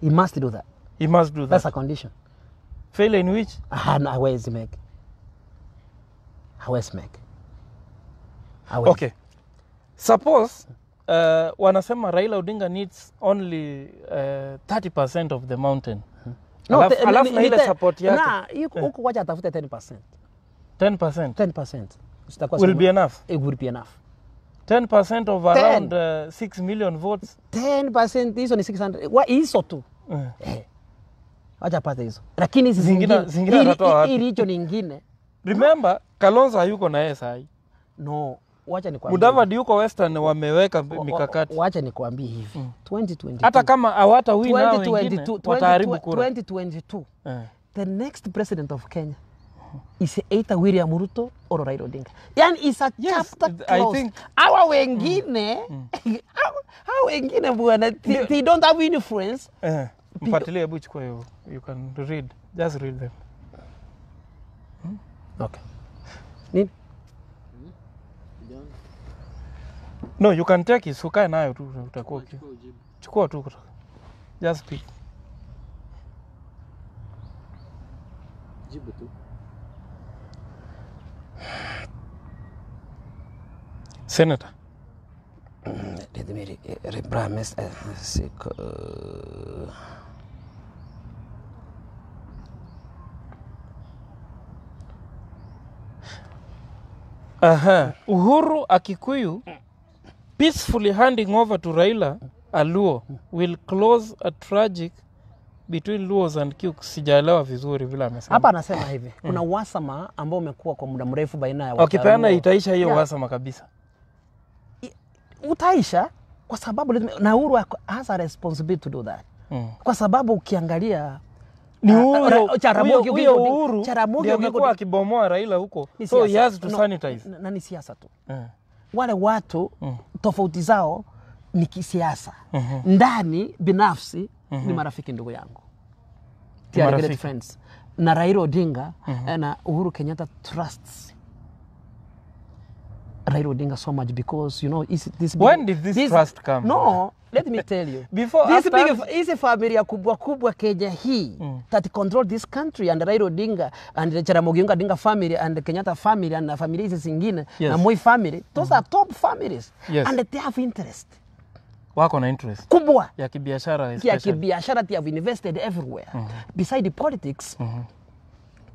He must do that. he must do that. That's a condition. fail in which Ah, no, hawezi make. Hawezi make. Hawezi. okay suppose uh, wanasema raila odinga needs only uh, 30 of the mountain No, alafu, alafu na ile support yake Na, huko wacha atafute 10%. 10%. 10%. Zitakuwa will be enough It will be enough. 10 of around uh, 6 million votes 10% hizo ni 600. Wa hizo tu. uh, Eh. Wacha apate hizo. Lakini hizi Zingine- zingine atatoa wapi? hii region nyingine remember kalonzo hayuko na yeye sahi no, wacha nikwambie. mudavadi yuko western wameweka Wa- wa- mikakati Wacha nikwambie hivi. 2022. hata kama hawata win nao wengine 2022 wataharibu kura 2022. Eh. the next president of Kenya is either William Ruto or Raila Odinga. Yani is a Yes, chapter I think- Hawa wengine mm. <laughs> hawa wengine bwana they, they don't have influence Eh. mpatilie hebu chukua hiyo you can read just read them Okay. Nini? no you can take it ukae nayo tu utakuwa chukua tu kutoka just speak Jibu tu. senator Let me re- reply mess- uh, sick, uh, Aha. Uhuru Akikuyu peacefully handing over to Raila Aluo will close a tragic between Luos and Kyuk Sijaelewa vizuri vile amesema. hapa anasema hivi kuna uhasama ambao umekuwa kwa muda mrefu baina ya Wakipeana okay, itaisha hiyo uhasama kabisa. utaisha kwa sababu na Uhuru has a responsibility to do that Mm. kwa sababu ukiangalia Ni Ah, Uhuru, Charamogi, huyo- Uhuru Charamogi amekuwa akibomoa Raila huko, so he has to sanitize. na- na ni siasa tu Mm. wale watu Mm. tofauti zao ni kisiasa Mhm. ndani binafsi ni marafiki ndugu yangu marafiki. great friends na Raila Odinga na Uhuru Kenyatta trusts Raila Odinga so much because you know is this big, When did this this trust come? No, let me tell you. <laughs> Before, this after- big hizi familia kubwa kubwa Kenya hii mm. that control this country and Raila Odinga and the Jaramogi Odinga family and the Kenyatta family and the familia hizi zingine Yes. na Moi family those mm. are top families Yes. and they have interest Wako na interest. Kubwa. Ya kibiashara ya kibiashara they have invested everywhere. Mm -hmm. beside the politics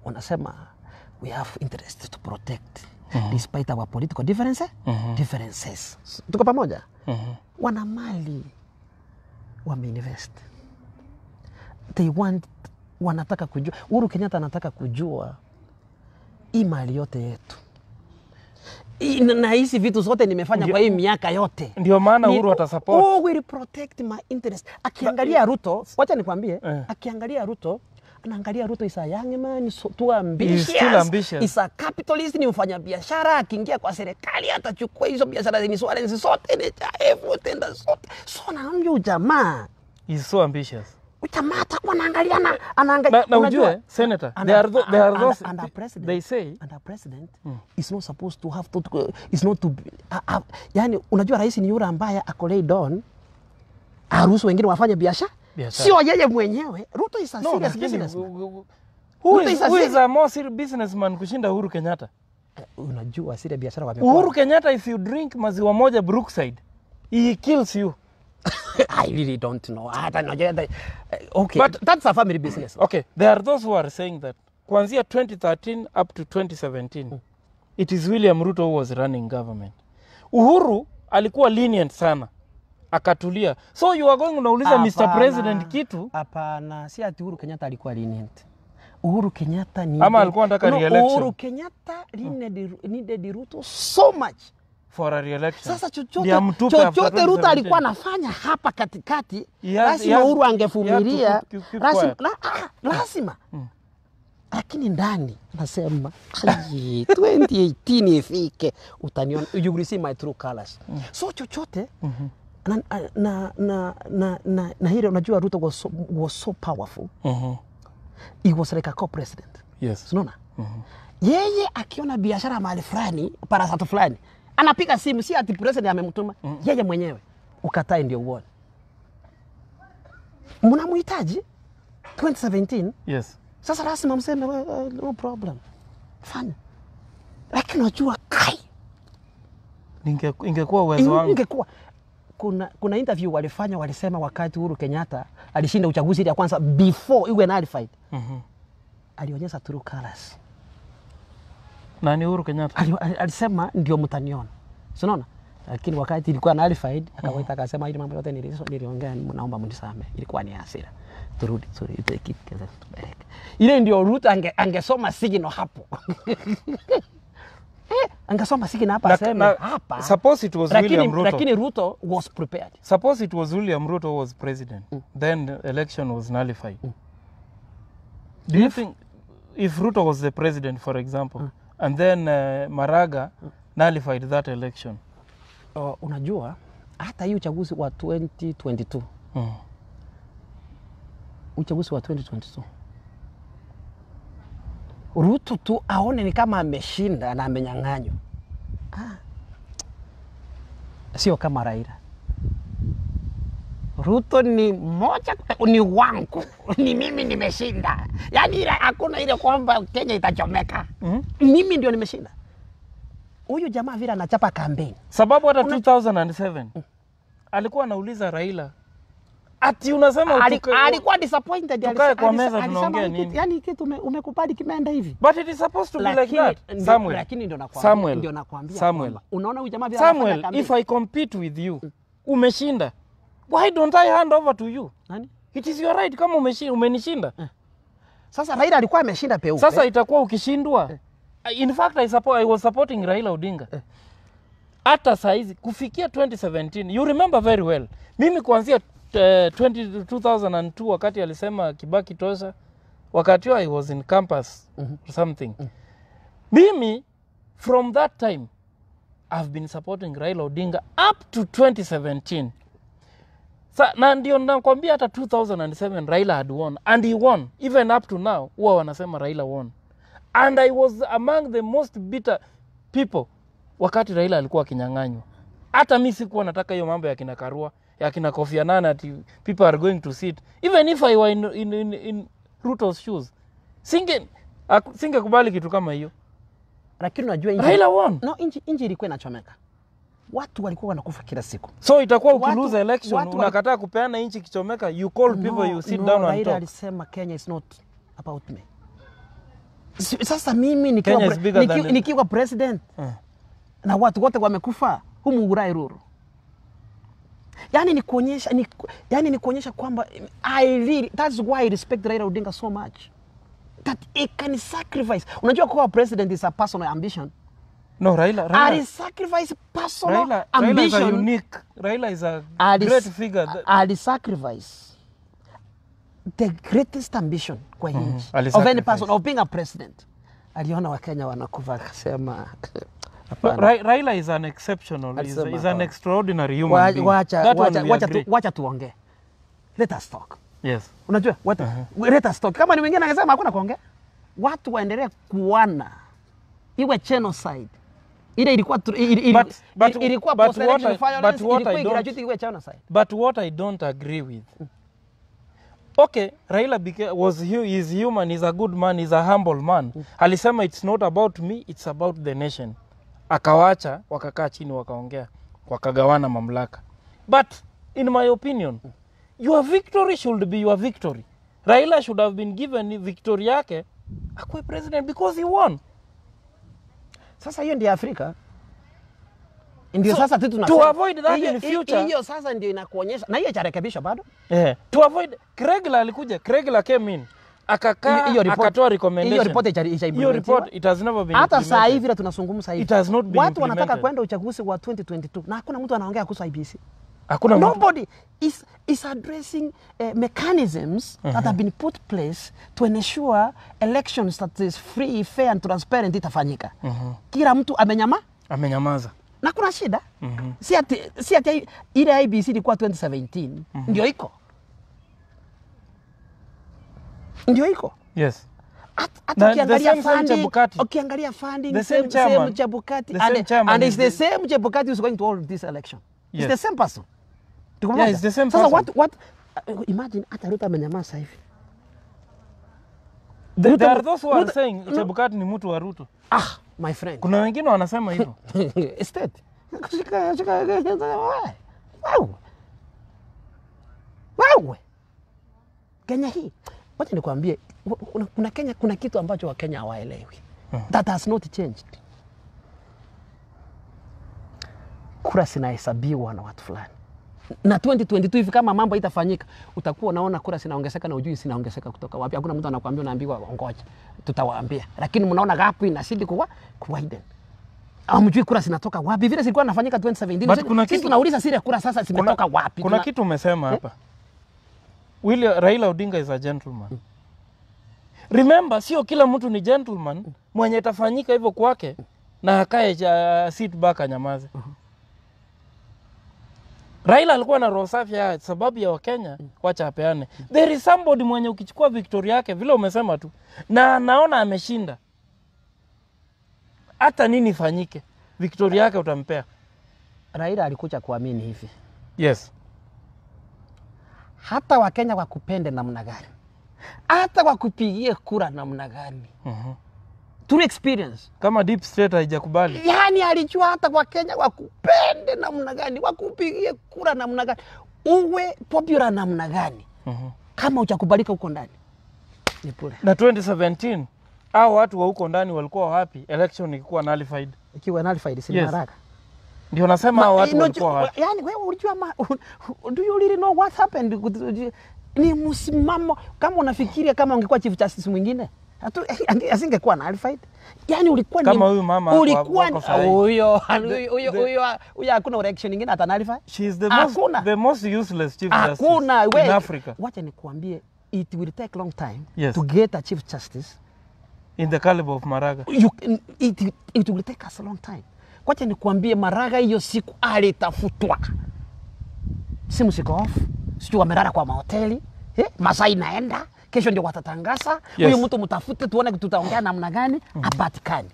wanasema we have interest to protect. Mm -hmm. despite our political differences mm -hmm. differences. Tuko pamoja? Mm -hmm. wana mali wameinvest. They want wanataka kujua Uhuru Kenyatta anataka kujua hii mali yote yetu. Hii- na- na hizi vitu zote nimefanya Ndiyo, kwa hii miaka yote Ndio maana Ni- Uhuru atasupport. Who will protect my interest akiangalia Ruto wacha nikwambie Eh. akiangalia Ruto anaangalia Ruto is a young man is so- too ambitious, still ambitious. is a capitalist ni mfanya biashara akiingia kwa serikali atachukua hizo biashara zenye swala zote NHIF tenda zote so naambia huyu jamaa is so ambitious. Jamaa atakuwa anaangalia na anaangalia Na, ujue, Senator, under- they are, tho- they are under- those, under president, they say, under president is not supposed to have to, is not to be- uh, uh, yani unajua rais ni yule ambaye ako lay down aruhusu wengine wafanye biashara Biashara. sio yeye mwenyewe Ruto is a no, serious businessman who is, who is a more serious businessman kushinda Uhuru Kenyatta? Uh, unajua siri biashara wamekuwa Uhuru Kenyatta, if you drink maziwa moja Brookside, he kills you. <laughs> I really don't know I don't know. Yeah, they, uh, okay But- that's a family business Okay, there are those who are saying that kuanzia 2013 up to 2017 mm. it is William Ruto who was running government. Uhuru alikuwa lenient sana akatulia. So you are going unauliza Mr. Hapana. President kitu Hapana, si ati Uhuru Kenyatta alikuwa lenient. Uhuru Kenyatta ni Ama alikuwa anataka re-election? Uhuru Kenyatta needed, needed Ruto so much. For a re-election. Sasa chochote, chochote Ruto alikuwa anafanya hapa katikati, yes, lazima yes, Uhuru angevumilia, lazima, lazima. Lakini ndani nasema "Ai, 2018 <laughs> ifike utaniona, you will see my true colors. So chochote na, na, na, na, na, na hile unajua Ruto was so, was so powerful Mhm. he was like a co-president Yes. unaona yeye akiona biashara mahali fulani parasatu fulani anapiga simu si ati president amemtuma. Mm. yeye mwenyewe. Ukatae ndio uone. Mnamhitaji? 2017 Yes. sasa lazima mseme uh, no problem. Fanya lakini unajua kai. Inge, ingekuwa uwezo wangu. ingekuwa. Kuna, kuna interview walifanya walisema wakati Uhuru Kenyatta alishinda uchaguzi ile ya kwanza before iwe nullified. Mhm. alionyesha true colors Nani Uhuru Kenyatta? Ali- ali- alisema ndio mtaniona. Sinaona lakini wakati ilikuwa nullified akawaita akasema hili mambo yote niliongea naomba mnisame ilikuwa ni hasira. Turudi turudi take it, kesa, tupeleke ile ndio Ruto ange, angesoma signal hapo. <laughs> Eh, angesoma signal hapa Na- aseme na- hapa. Suppose it was lakini, William Ruto. lakini Ruto was prepared. Suppose it was William Ruto was president, then the election was nullified. Do you think if Ruto was the president, for example, and then uh, Maraga nullified that election? uh, unajua hata hii uchaguzi wa 2022 Mm. uchaguzi wa 2022 Ruto tu aone ni kama ameshinda na amenyang'anywa. Ah. Sio kama Raila. Ruto ni moja, ni wangu, ni mimi nimeshinda. Yaani ile hakuna ile kwamba Kenya itachomeka. mm -hmm. Mimi ndio nimeshinda. Huyu jamaa vile anachapa kampeni sababu hata 2007 mm. alikuwa anauliza Raila ati unasema alikuwa disappointed. tukae kwa meza tunaongea nini? Yani kitu ume- umekubali kimeenda hivi. but it is supposed to be like that Samuel lakini ndio nakwambia, Samuel ndio nakwambia Samuel unaona huyu jamaa vile anafanya Samuel if I compete with you umeshinda why don't I hand over to you Nani? it is your right kama umeshi- umenishinda Eh. Sasa Raila alikuwa ameshinda peupe. sasa itakuwa ukishindwa Eh. in fact I, support, I was supporting Raila Odinga Eh. hata saizi kufikia 2017 you remember very well mimi kuanzia uh, 20, 2002 wakati alisema Kibaki tosha wakati huo I was in campus mm or something Mm. mimi from that time I've been supporting Raila Odinga up to 2017 Sa, na ndio nakwambia hata 2007 Raila had won and he won even up to now huwa wanasema Raila won and I was among the most bitter people wakati Raila alikuwa akinyang'anywa. Hata mi sikuwa nataka hiyo mambo ya kina Karua ya kina Kofi Annan ati people are going to sit even if I were in, in, in, in Ruto's shoes singe singekubali kitu kama hiyo. Lakini unajua inji, Raila won. no, inji, inji ilikuwa inachomeka. Watu walikuwa wanakufa kila siku. So itakuwa Watu- election watu wa- unakataa kupeana inchi kichomeka, you call people you sit no, down and talk. alisema Kenya is not about me. Sasa mimi nikiwa, pre- niki, nikiwa, nikiwa president uh, na watu wote wamekufa humu Urai Ruru. Yani ni kuonyesha ni, yani ni kuonyesha kwamba I really, that's why I respect Raila Odinga so much that he can sacrifice. Unajua kuwa president is a personal ambition. No, Raila, Raila. Ali sacrifice personal Raila, ambition. Raila is a unique. Raila is a Ali- great figure. That, Ali sacrifice the greatest ambition kwa mm -hmm. Of any person of being a president. Aliona Wakenya wanakufa akasema no, Raila is an exceptional, is, is an extraordinary human Wa- being. Wacha, That wacha, wacha, tu, wacha tuongee. Let us talk. Yes. Unajua what, let us talk. Kama ni mwingine angesema hakuna kuongea, watu waendelee kuana, iwe genocide ile ilikuwa ilikuwa but post-election what I- violence, but what ilikuwa I don't- graduate, iwe genocide. But what I don't agree with, okay, Raila beca- was is human, is a good man, is a humble man. Alisema it's not about me, it's about the nation. Akawacha, wakakaa chini wakaongea, wakagawana mamlaka. But in my opinion, your victory should be your victory. Raila should have been given victory yake akuwe president because he won. Sasa hiyo ndio Afrika ndio So, sasa tu tunasema to avoid that hiyo- in future- hiyo sasa ndio inakuonyesha na hiyo charekebisha bado. Yeah. To avoid Kregla alikuja, Kregla came in. Akakaa, akatoa recommendation. hiyo report ita- Hiyo report it has never been Hata saa hivi tunazungumza hivi, It has not been watu wanataka kwenda uchaguzi wa 2022 na hakuna mtu anaongea kuhusu IBC. Hakuna. Nobody is, is addressing uh, mechanisms that have been put place to ensure elections that is free, fair and transparent itafanyika. Kila mtu amenyama Amenyamaza. na kuna shida si ati, si ati ile IBC ilikuwa 2017 ndio iko ndio iko Yes. Hata- at the ukiangalia funding, ukiangalia funding The same same, chairman. same same and, chairman and it's the same Chebukati who's going to hold this election. yes. It's the same person. Tuko Yeah, pamoja? it's the same Sasa what, what, uh, imagine hata Ruto amenyamaza hivi. There, there are those who are Ruto- saying. Chebukati ni mtu wa Ruto. Ah, my friend. Kuna wengine wanasema hivyo. <laughs> Wewe. Wewe. Wewe. Kenya hii, wacha nikwambie, kuna, kuna Kenya, kuna kitu ambacho Wakenya hawaelewi. That has not changed. Kura zinahesabiwa na watu fulani na 2022 hivi kama mambo itafanyika, utakuwa unaona kura zinaongezeka na ujui zinaongezeka kutoka wapi. Hakuna mtu anakuambia, unaambiwa ngoja, tutawaambia, lakini mnaona gapu inazidi kuwa kuwiden amjui kura zinatoka wapi, vile zilikuwa nafanyika 2017. Sisi- tunauliza siri zile kura sasa zimetoka wapi? Kuna kitu umesema hapa. William Raila Odinga is a gentleman. mm. Remember, sio kila mtu ni gentleman mwenye itafanyika hivyo kwake na akae ja, sit back anyamaze. Raila alikuwa na roho safi ya sababu ya Wakenya, wacha apeane. There is somebody mwenye ukichukua victory yake vile umesema tu, na anaona ameshinda, hata nini fanyike victory yake utampea. Raila alikuja kuamini hivi, Yes. hata Wakenya wakupende namna gani, hata wakupigie kura namna gani, Mhm. Through experience Kama deep state haijakubali yani alijua hata kwa Wakenya wakupende namna gani, wakupigie kura namna gani, uwe popular namna gani, Mhm. kama uchakubalika huko ndani ni bure. na 2017 au watu wa huko ndani walikuwa wapi election ikikuwa nullified? Ikiwa nullified si Yes. haraka. Ndio nasema hao watu walikuwa wapi? yani wewe ulijua ma, do you really know what happened? Ni msimamo kama unafikiria kama ungekuwa chief justice mwingine hatu <laughs> asingekuwa nullified. Yani ulikuwa Kama huyu mama ulikuwa sahi. huyo huyo huyo huyo hakuna election nyingine ata nullify. She is the most, Hakuna. the most useless chief Hakuna justice in we, Africa wacha nikuambie it will take long time Yes. to get a chief justice in the caliber of Maraga. you, it, it will take us a long time. Wacha nikuambie, Maraga hiyo siku alitafutwa, simu siko off, sijui wamelala kwa mahoteli eh, masaa inaenda, kesho ndio watatangaza huyu Yes. mtu, mtafute tuone tutaongea namna gani, mm -hmm. apatikani.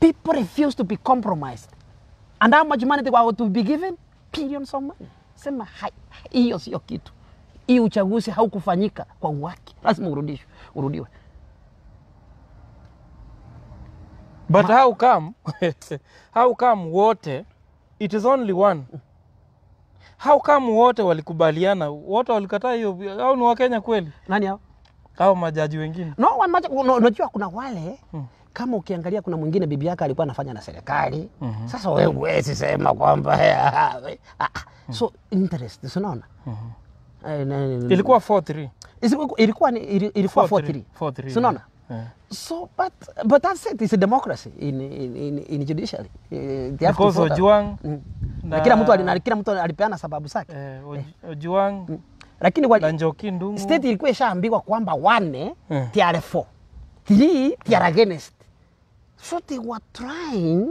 People refuse to be compromised and how much money they were to be given billions of money. Sema hai, hiyo sio kitu. Hii uchaguzi haukufanyika kwa uwaki, lazima urudishwe, urudiwe. But Ma how come <laughs> how come wote it is only one how come wote walikubaliana wote walikataa hiyo au ni wakenya kweli Nani hao? Au majaji wengine? No, one no, una- unajua kuna wale hmm. kama ukiangalia kuna mwingine bibi yake alikuwa anafanya na serikali. Mm -hmm. sasa wewe huwezi sema kwamba <laughs> ah, ah, so interest unaona? Eh, na- ilikuwa 4-3 Isi- ilikuwa ilikuwa 4-3. 4-3 4-3, si unaona? yeah. so but but that's it. It's a democracy in in in, in judiciary. Eh, they have because. Ojuang Mm. na- na kila mtu alipeana sababu zake. Eh, Ojuang Ojuang lakini kwa Njoki Ndung'u. State ilikuwa ishaambiwa kwamba wane yeah. they are for three they against so they were trying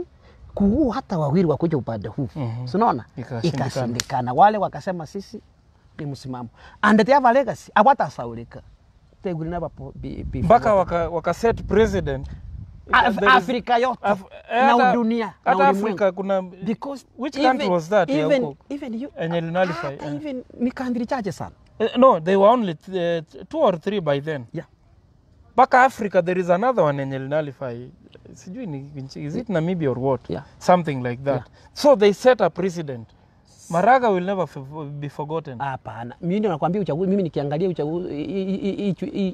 kuu hata wawili wakuja upande huu. Mhm. sinaona Ikashindikana. wale wakasema sisi ni msimamo. And they have a legacy. Hawatasaulika. They will never be, be mpaka waka, waka set president Af- Afrika yote Af- eh, na hata- udunia na hata ulimwengu. Afrika kuna because which even- country was that even, yeah, even you, Yenye ilinulify, hata yeah. even ni country chache sana uh, no they were only th- uh, two or three by then yeah. mpaka africa there is another one yenye linalify sijui ni is it namibia or what Yeah. something like that Yeah. so they set a precedent maraga will never be forgotten Hapana, mimi ndio nakwambia uchaguzi. Mimi nikiangalia uchaguzi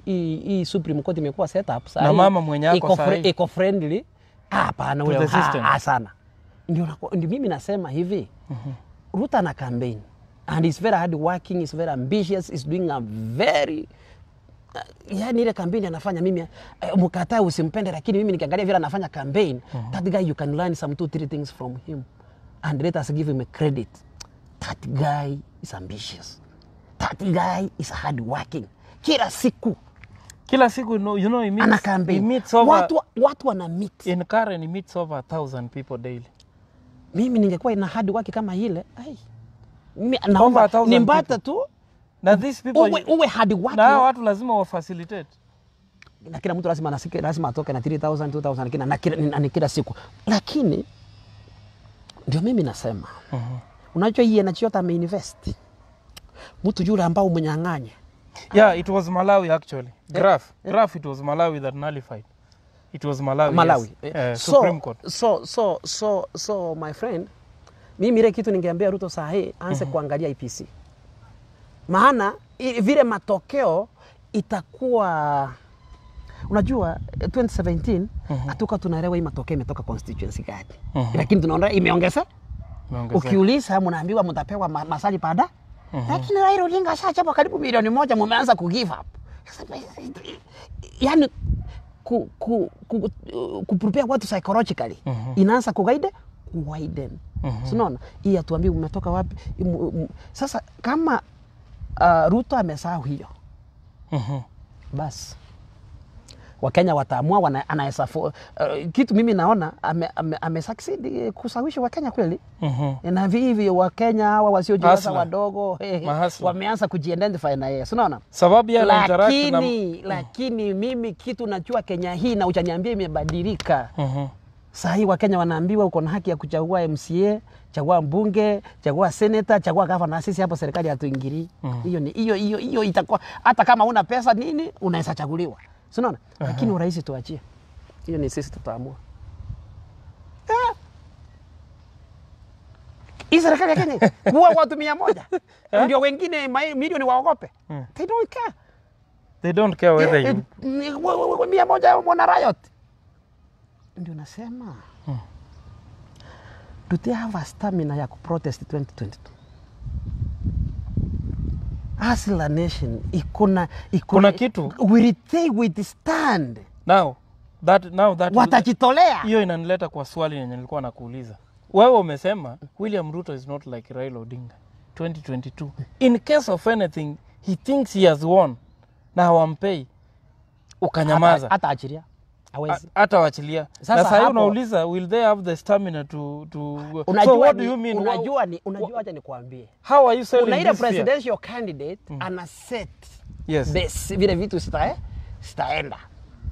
hii- Supreme Court imekuwa set up sasa. Na mama mwenye yako sasa iko friendly. Hapana, ule sana. Ndio ndio mimi nasema hivi mm -hmm. Ruta na campaign and is very hard working, is very ambitious, is doing a very yani ile kampeni anafanya mimi eh, mkataa usimpende, lakini mimi nikiangalia vile anafanya campaign that guy you can learn some two three things from him and let us give him a credit. That guy is ambitious. That guy is hard working. Kila siku. Kila siku you know, you know, he meets, ana he meets over, Watu, watu wana meet. in Karen he meets over a thousand people daily. Mimi ningekuwa ina hard work kama ile, ai. Naomba nimpate tu. Na these people uwe, uwe hard work na watu lazima wafacilitate na kila mtu lazima lazima atoke na 3000 2000 kila na kila, na, kila siku, lakini ndio mimi nasema unajua hii energy yote ameinvest. Mtu yule ambao umnyang'anye. Yeah it was malawi actually. Graph. graph it was malawi that nullified. It was malawi Malawi. yes. Eh, uh, supreme so, court. so, so, so, so my friend, mimi ile kitu ningeambia Ruto saa hii aanze kuangalia IPC, maana vile matokeo itakuwa unajua eh, 2017 hatuka tunaelewa hii matokeo imetoka constituency gani, Mhm. lakini tunaona imeongeza. Ukiuliza mnaambiwa mtapewa masali pada, lakini Raila Odinga ashachapa karibu milioni moja, mumeanza ku give up. Yani ku, ku, ku, ku prepare watu psychologically mm-hmm. inaanza kugaide kuwaiden mm-hmm. sinaona hii atuambie umetoka wapi m, m, sasa kama uh, Ruto amesahau hiyo Mhm. basi Wakenya wataamua wana, anaweza uh, kitu mimi naona ame, ame, ame succeed kusawishi Wakenya kweli mm -hmm. na vivi Wakenya hawa wasiojiweza wadogo eh, wameanza kujiidentify na yeye, unaona? sababu ya interact na Lakini lakini mimi kitu najua Kenya hii na uchaniambia imebadilika. Mhm. Saa hii Wakenya wanaambiwa uko na haki ya kuchagua MCA, chagua mbunge, chagua seneta, chagua gavana. Sisi hapo serikali hatuingilii. Hiyo ni hiyo hiyo hiyo itakuwa hata kama una pesa nini unaweza chaguliwa. Si unaona? Lakini urais tuachie. Hiyo ni sisi tutaamua. Eh. Hii serikali ya Kenya <laughs> kuwa watu mia moja ndio wengine milioni waogope. Mm. They don't care. they don't care whether Eh, you eh, mia moja wana riot. Ndio nasema do they have a stamina ya kuprotest 2022 Hustler nation ikona ikona Kuna kitu. will they withstand? Now that now that watajitolea. Hiyo inanileta kwa swali yenye nilikuwa nakuuliza. Wewe umesema william ruto is not like raila odinga 2022 in case of anything he thinks he has won na hawampei ukanyamaza. Hata achiria hata wachilia Sasa na sahii hapo- unauliza will they have the stamina to, to... unajua so what do you mean? unajua ni unajua acha nikwambie how are you selling kuna presidential this fear? candidate ana set yes. base vile vitu sita sitaenda.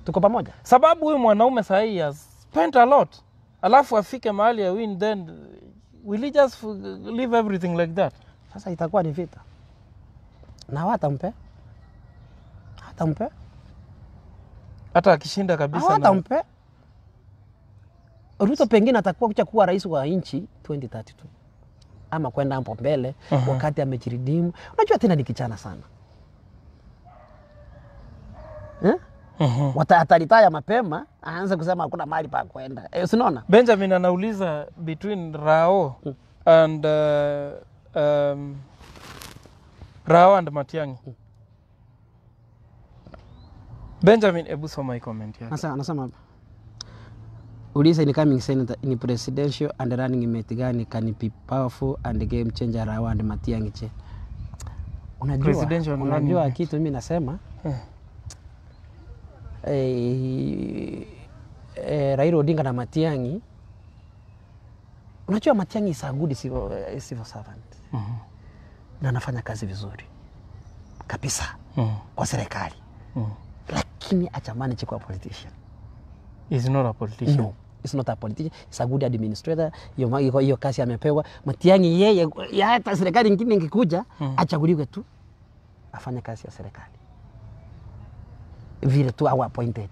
Tuko pamoja? Sababu huyu mwanaume sahii has spent a lot. Alafu afike mahali ya win then will he just leave everything like that? Sasa itakuwa ni vita. Na watampe hawatampe hata akishinda kabisa na, hawatampe Ruto pengine atakuwa kucha kuwa rais wa nchi 2032 ama kwenda hapo mbele uh -huh. wakati amejiridimu. Unajua tena ni kichana sana eh? Mhm. Wata- Ataritaya mapema aanze kusema hakuna mahali pa kwenda eh, sinaona benjamin anauliza between rao and uh, um, rao and matiangi benjamin ebu soma hii comment yake Anasema, anasema hapa uliza incoming senator in presidential and running mate gani can be powerful and game changer around Matiang'i che. Unajua, unajua kitu mimi nasema Eh. eh, eh, Raila Odinga na Matiang'i unajua Matiang'i is a good civil, eh, civil servant Mhm. na anafanya kazi vizuri kabisa Mhm. kwa serikali Mhm. Lakini achamani chikuwa politician. He's not a politician. No it's not a politician. It's a good administrator. Hiyo hiyo- hiyo kazi amepewa. Matiang'i yeye ya hata serikali nyingine ingekuja Mm. achaguliwe tu afanye kazi ya serikali. Vile tu au appointed.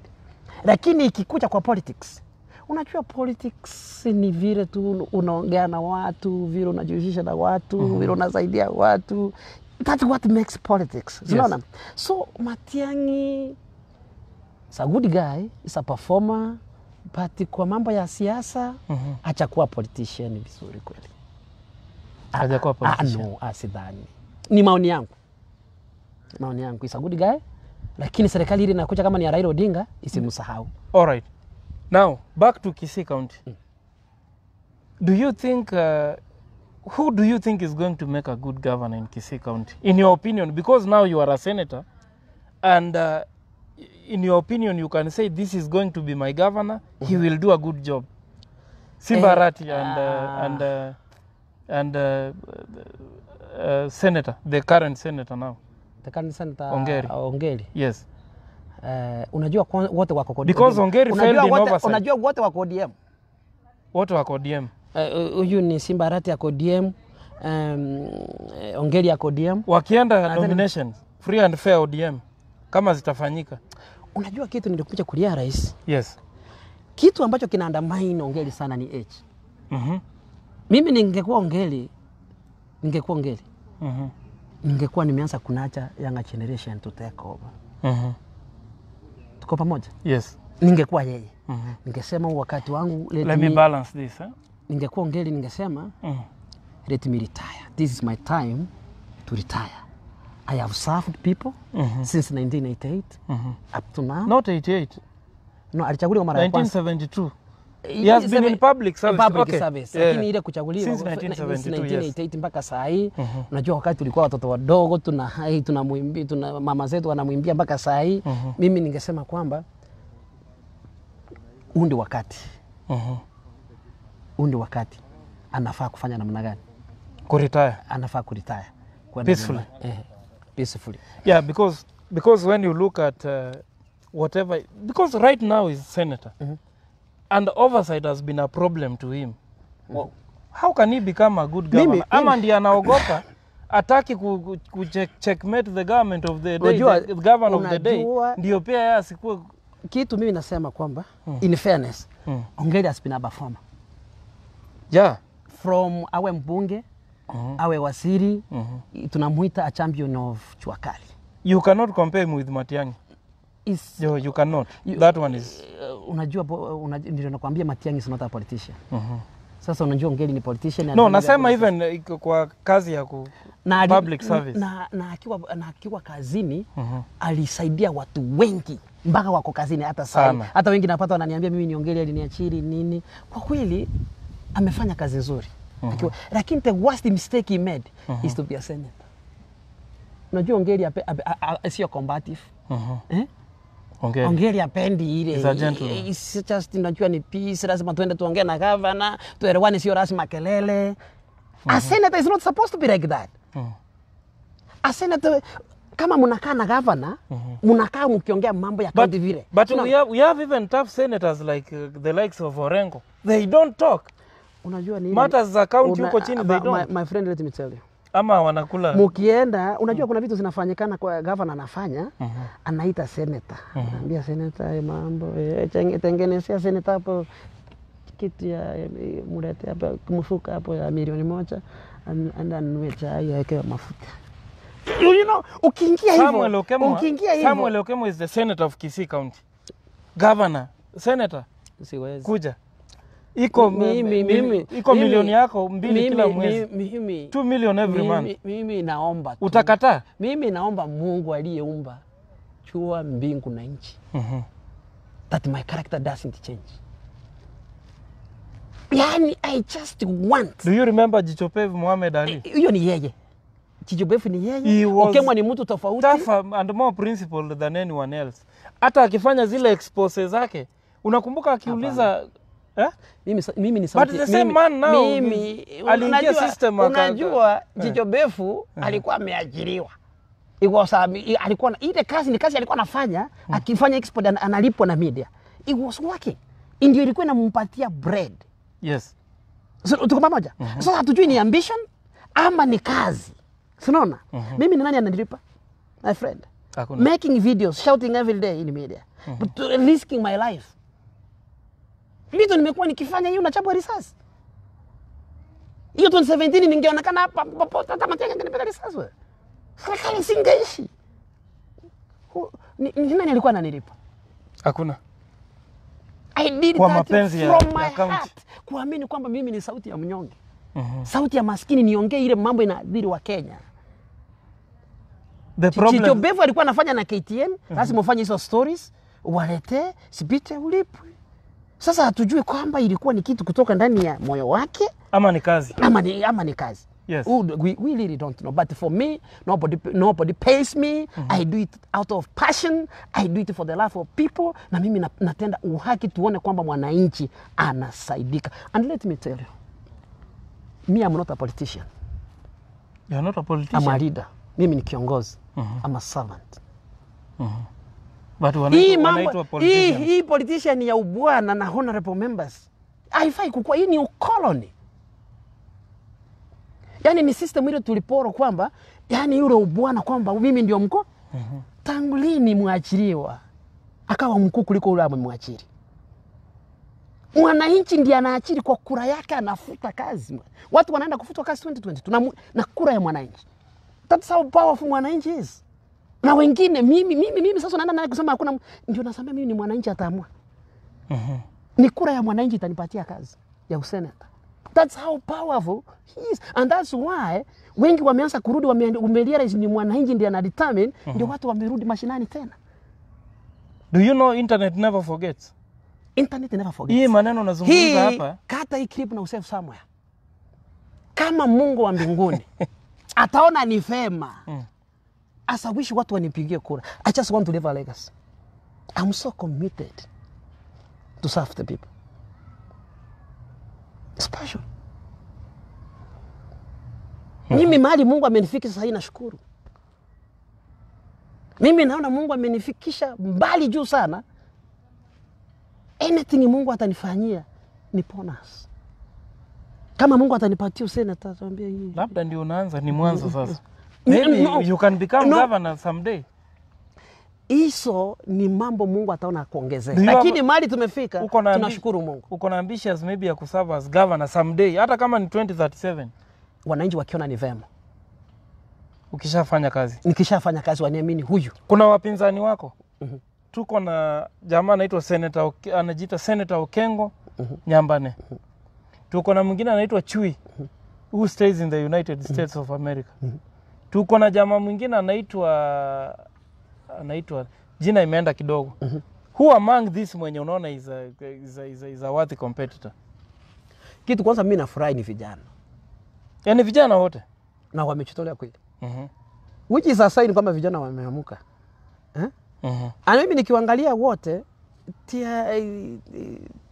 Lakini ikikuja kwa politics unajua politics ni vile tu unaongea na watu vile unajihusisha na watu mm-hmm. vile unasaidia watu. That's what makes politics. Yes. unaona so Matiang'i is a good guy is a performer but kwa mambo ya siasa Mhm. hachakuwa politician vizuri kweli hajakuwa Ah, politician no, asidhani. Ni maoni yangu, maoni yangu. Is a good guy, lakini serikali ile inakuja kama ni ya Raila Odinga isimsahau. All right. Now, back to Kisii County. Do you think, uh, who do you think is going to make a good governor in Kisii County? In your opinion, because now you are a senator, and uh, in your opinion, you can say, this is going to be my governor, he will do a good job. simbarati Eh, and, uh, ah. and, uh, and uh, uh, senator, the current senator now. The current senator, Ongeri. uh, Ongeri. Yes. Uh, unajua wote wako Because. Ongeri unajua failed in wote, oversight. unajua wote wako ODM. wote wako DM? huyu uh, ni simbarati ako ODM, um, eh, Ongeri ako ODM. wakienda nomination nominations free and fair ODM kama zitafanyika Unajua kitu nilikuja kulia rais, yes kitu ambacho kinaandamaini Ongeli sana ni age. Mhm, Mimi ningekuwa Ongeli, ningekuwa Ongeri mhm, ningekuwa nimeanza kunacha younger generation to take over. mhm. Tuko pamoja? yes Ningekuwa yeye, Mhm. ningesema wakati wangu let let me me- balance this eh? ningekuwa Ongeli ningesema Mhm. let me retire. This is my time to retire. I have served people mm -hmm. since 1988 mm -hmm. up to now. not 88 No, alichaguliwa mara ya kwanza. 1972 He has been in public service. Public Okay. service. Yeah. Lakini ile kuchaguliwa Since since 1972, 1988 mpaka saa hii Mhm. unajua wakati tulikuwa watoto wadogo tuna hai tunamwimbia tuna mama zetu wanamwimbia mpaka saa hii Mm -hmm. mimi ningesema kwamba undi ndi wakati Mhm. huu ndi wakati anafaa kufanya namna gani Kuretire. anafaa kwenda Peacefully. eh, peacefully Yeah, because because when you look at uh, whatever, because right now he's senator, mm -hmm. and oversight has been a problem to him. mm Well, how can he become a good Mimi- governor? Ama mimi- ndiye anaogopa ataki ku, ku, ku check, checkmate the government of the day, Unajua- the governor of the day, ndio pia yeye asikuwe kitu mimi nasema kwamba mm. in fairness Mm. ongeri has been a performer yeah. from awe mbunge Mhm. awe waziri -hmm. tunamuita a champion of chuakali You cannot compare him with Matiang'i. is You, you cannot. You- that one is. uh, unajua unajua ndio nakwambia Matiang'i is not a politician Mhm. sasa unajua ongeri ni politician No, nasema even uh, iko kwa kazi ya ku na, public service. na, na, akiwa, na akiwa kazini Mhm. alisaidia watu wengi mpaka wako kazini hata sasa Sana. hata wengi napata wananiambia mimi niongele aliniachiri nini kwa kweli amefanya kazi nzuri akiwa, lakini the worst mistake he made is to be a senator unajua ongeri sio combative Mhm. eh? Ongeri. ongeri apendi ile a gentleman. It's just unajua ni peace lazima tuende tuongee na gavana tuelewane sio rasmi makelele a senator is not supposed to be like that Mhm. a senator kama mnakaa na gavana mnakaa mkiongea mambo ya kaunti vile But Tuna- we have, we have even tough senators like uh, the likes of Orengo. They don't talk. Unajua nini? Matters za county huko chini, they don't. my, my friend let me tell you. Ama wanakula. mukienda unajua kuna vitu zinafanyikana kwa gavana anafanya anaita seneta anaambia seneta ya mambo eh, tengenezea seneta hapo kitu ya mulete hapo mfuka hapo ya milioni moja an- anda anunue chai awekewe mafuta. You know, ukiingia Samuel hivyo Okemo, ukiingia Samuel Okemo is the senator of Kisii County. Governor, senator, siwezi. Kuja. Iko mimi, mimi, iko milioni yako mbili mimi- kila mwezi. mimi- 2 million every month. mimi, naomba tu. Utakataa? mimi naomba mungu aliyeumba chua mbingu na nchi Mhm. that my character doesn't change yani i just want Do you remember Jichopevu Muhammad Ali? hiyo ni yeye chijobefu ni He yeye was okemwa ni mtu tofauti Tougher and more principled than anyone else. Hata akifanya zile expose zake, unakumbuka akiuliza eh? mimi, mimi ni sauti, the same mimi, man now mimi, is- aliingia unajua- system aka- unajua jijobefu alikuwa ameajiriwa. It was, um, alikuwa ile kazi ni kazi alikuwa anafanya akifanya export an, analipwa na media. It was working. Ndio ilikuwa inampatia bread. Yes. So, tuko pamoja? Sasa hatujui ni ambition ama ni kazi. Sinaona mimi ni nani ananilipa? My friend. Hakuna. making videos shouting every day in media. But to- risking my life vitu nimekuwa nikifanya hiyo nachapwa risasi. Hiyo 2017 ningeonekana hapa popote hata matenga ningepiga risasi wewe. Serikali singeishi ni, ni nani alikuwa ananilipa? Hakuna. I did Kwa that mapenzi ya- from ya my ya heart. Kuamini kwamba mimi ni sauti ya mnyonge. Mm -hmm. sauti ya maskini niongee ile mambo inaadhiri wa Kenya. The problem Chichobevu alikuwa anafanya na KTN, lazima ufanye hizo stories, walete sipite ulipwe. Sasa hatujui kwamba ilikuwa ni kitu kutoka ndani ya moyo wake ama ni kazi. ama ni, ama ni kazi. Yes. We, we really don't know. But for me, nobody, nobody pays me. Mm-hmm. I do it out of passion. I do it for the love of people. Na mimi natenda uhaki tuone kwamba mwananchi anasaidika. And let me tell you, me I'm not a politician. You're not a politician. I'm a leader. Mimi ni kiongozi. Mm-hmm. I'm a servant. But Hii wanaitwa mambo hii, politician. hii politician ya ubwana na honorable members haifai kukua. Hii ni ukoloni. Yaani ni system ile tuliporo kwamba yani yule ubwana kwamba mimi ndio mkuu. Tangu lini mwachiliwa akawa mkuu kuliko yule amemwachiri? Mwananchi ndiye anaachiri kwa kura yake, anafuta kazi. Watu wanaenda kufutwa kazi 2020 na, na kura ya mwananchi. That's how powerful mwananchi is na wengine mimi mimi mimi sasa naenda naye kusema hakuna ndio nasema mimi ni mwananchi ataamua. Ni kura ya mwananchi itanipatia kazi ya useneta. That's how powerful he is. And that's why wengi wameanza kurudi wame- wamerealize ni mwananchi ndiye anadetermine ndio watu wamerudi mashinani tena. Do you know internet never forgets? internet never forgets. Hii maneno unazungumza hapa kata hii clip na usave somewhere kama Mungu wa mbinguni <laughs> ataona ni vema Mm. Asawishi watu wanipigie kura. I just want to leave a legacy. I'm so committed to serve the people. Special. Mimi mali Mungu amenifikisha sasa hii nashukuru. Mimi naona Mungu amenifikisha mbali juu sana. Anything Mungu atanifanyia ni bonus. Kama Mungu atanipatia useneta, ataniambia hii. labda ndio unaanza ni mwanzo <laughs> sasa maybe no. you can become No. governor someday Hizo ni mambo Mungu ataona kuongezea. Lakini mali tumefika, tunashukuru Mungu. uko na ambitious maybe ya kuserve as governor someday hata kama ni 2037 Wananchi wakiona ni vema, ukishafanya kazi nikishafanya kazi waniamini huyu kuna wapinzani wako mm -hmm. tuko na jamaa anaitwa senator anajiita senator Okengo mm -hmm. Nyambane mm -hmm. tuko na mwingine anaitwa Chui mm -hmm. who stays in the United States mm -hmm. of America tuko na jamaa mwingine anaitwa anaitwa jina imeenda kidogo mm -hmm. who among this mwenye unaona is a, is a, is a, is a worthy competitor kitu. Kwanza mimi nafurahi ni vijana yani vijana wote na wamejitolea kweli, Mhm, which is a sign kwamba vijana wameamuka eh? mhm, Na mimi nikiwaangalia wote tia, eh,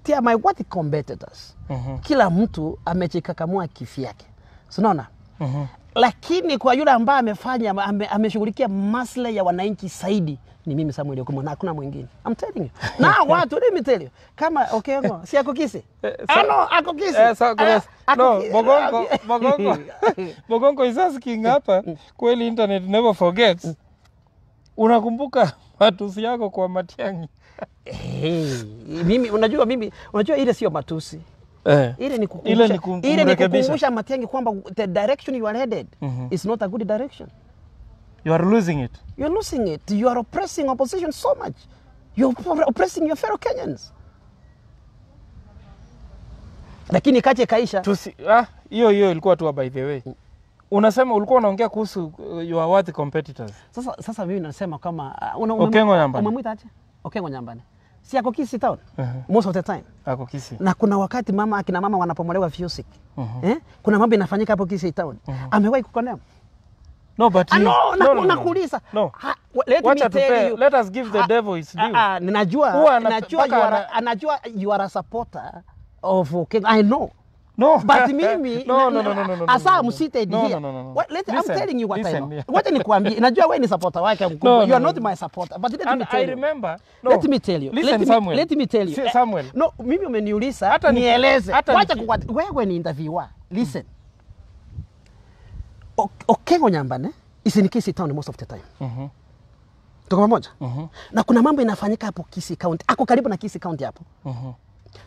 tia my worthy competitors, mm -hmm. kila mtu amejikakamua kifyake sinaona mhm. Lakini kwa yule ambaye amefanya ameshughulikia ame, maslahi ya wananchi zaidi ni mimi Samuel Okumo na hakuna mwingine. I'm telling you. <laughs> Na watu let me tell you. Kama okay ngo si akokisi. Eh, <laughs> Ah no, akokisi. Eh, sa- kuna- Ah, no, Mogongo, <laughs> Mogongo, Mogongo is asking hapa, kweli internet never forgets. Unakumbuka matusi yako kwa Matiang'i? Hey, mimi unajua mimi unajua ile sio matusi. Eh. Ile ni kukumbusha Matiang'i kwamba the direction you are headed Mhm. is not a good direction. You are losing it. You're losing it. You are oppressing opposition so much. You're oppressing your fellow Kenyans. Lakini kache kaisha. Tusi, ah, hiyo hiyo ilikuwa tu by the way. Unasema ulikuwa unaongea kuhusu uh, your worthy competitors. Sasa, sasa mimi nasema kama uh, una- Okengo Nyambane. umemwita aje? Okengo Nyambane. Si ako Kisii town -huh. most of the time. Ako Kisii. Na kuna wakati mama akina mama wanapomolewa fiusik uh -huh. Eh? Kuna mambo inafanyika hapo Kisii town. Amewahi kukonea No, but Ah, no, no, na- no, no, no. nakuuliza. No. Ha, let me tell you. let us give the ha, devil his due. Ah, ah, ninajua Huwa najua you are, anajua you are a supporter of King. I know. No. But mimi <laughs> no, no, no, no, no, no, asa no, no. msited no, here. No, no, no, no. What, let, listen, I'm telling you what listen, I know. yeah. Wacha nikwambie. <laughs> Najua wewe ni supporter wake mkubwa. No, you are no, not no. my supporter. But let And me tell I you. remember. No. Let me tell you. Listen, let, me, Samuel. let me tell you. Samuel. Eh. No, mimi umeniuliza Hata nieleze. Wacha kwa wewe ni interviewer. Listen. Mm. Okengo Nyambane is in Kisii town most of the time. Mhm, Mm Tuko pamoja? mhm, Na kuna mambo inafanyika hapo Kisii County. Ako karibu na Kisii County hapo. mhm,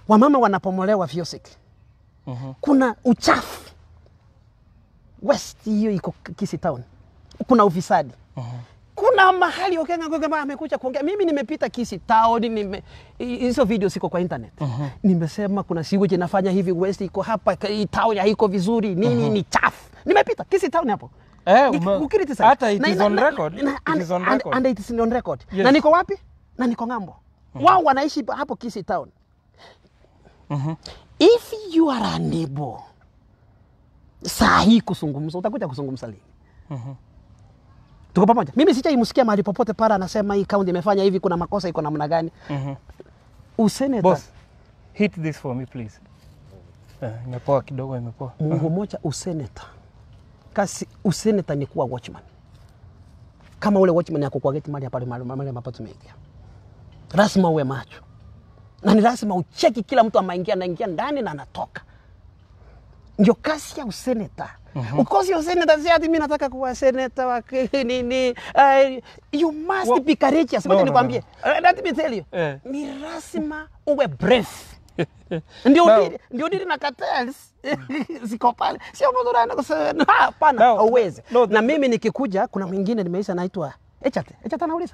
Wamama wanapomolewa Vyosik. mhm. Kuna uchafu west hiyo iko kisi town, kuna ufisadi kuna mahali Okenga kama amekuja kuongea. Mimi nimepita Kisii town, nime hizo video siko kwa internet. Nimesema kuna sewage nafanya hivi west iko hapa, hii town haiko vizuri, nini ni chafu. Nimepita Kisii town hapo. Eh, ume- ukiritisise. hata it is on na- record. na- It and- is on and- record. and it is on record. Yes. Na niko wapi? Na niko ng'ambo. Wao wanaishi hapo Kisii town. Mhm. If you are unable saa hii kuzungumza, utakuja kuzungumza lini? mm-hmm. Tuko pamoja. Mimi sijaimsikia mali popote pale anasema hii kaunti imefanya hivi, kuna makosa iko namna gani. mm-hmm. Useneta Boss, hit this for me please. Uh, imepoa kidogo, imepoa. Mungu moja, useneta kasi, useneta ni kuwa watchman, kama ule watchman yako kwa geti mali hapa mali mapato mengi, lazima uwe macho na ni lazima ucheki kila mtu amaingia anaingia ndani na anatoka. Ndio kasi ya useneta. Ukosi ya useneta si ati mimi nataka kuwa seneta wa nini. Uh, you must Well, be courageous. no, nikwambie. no, no. Uh, Let me tell you. Eh. Ni lazima uwe brave. <laughs> Ndio ndio ndio dili na cartels <laughs> ziko pale. Sio mtu anaenda kusema "No, hapana, hauwezi. no, Na mimi nikikuja kuna mwingine nimeisha naitwa Echate. Echate anauliza.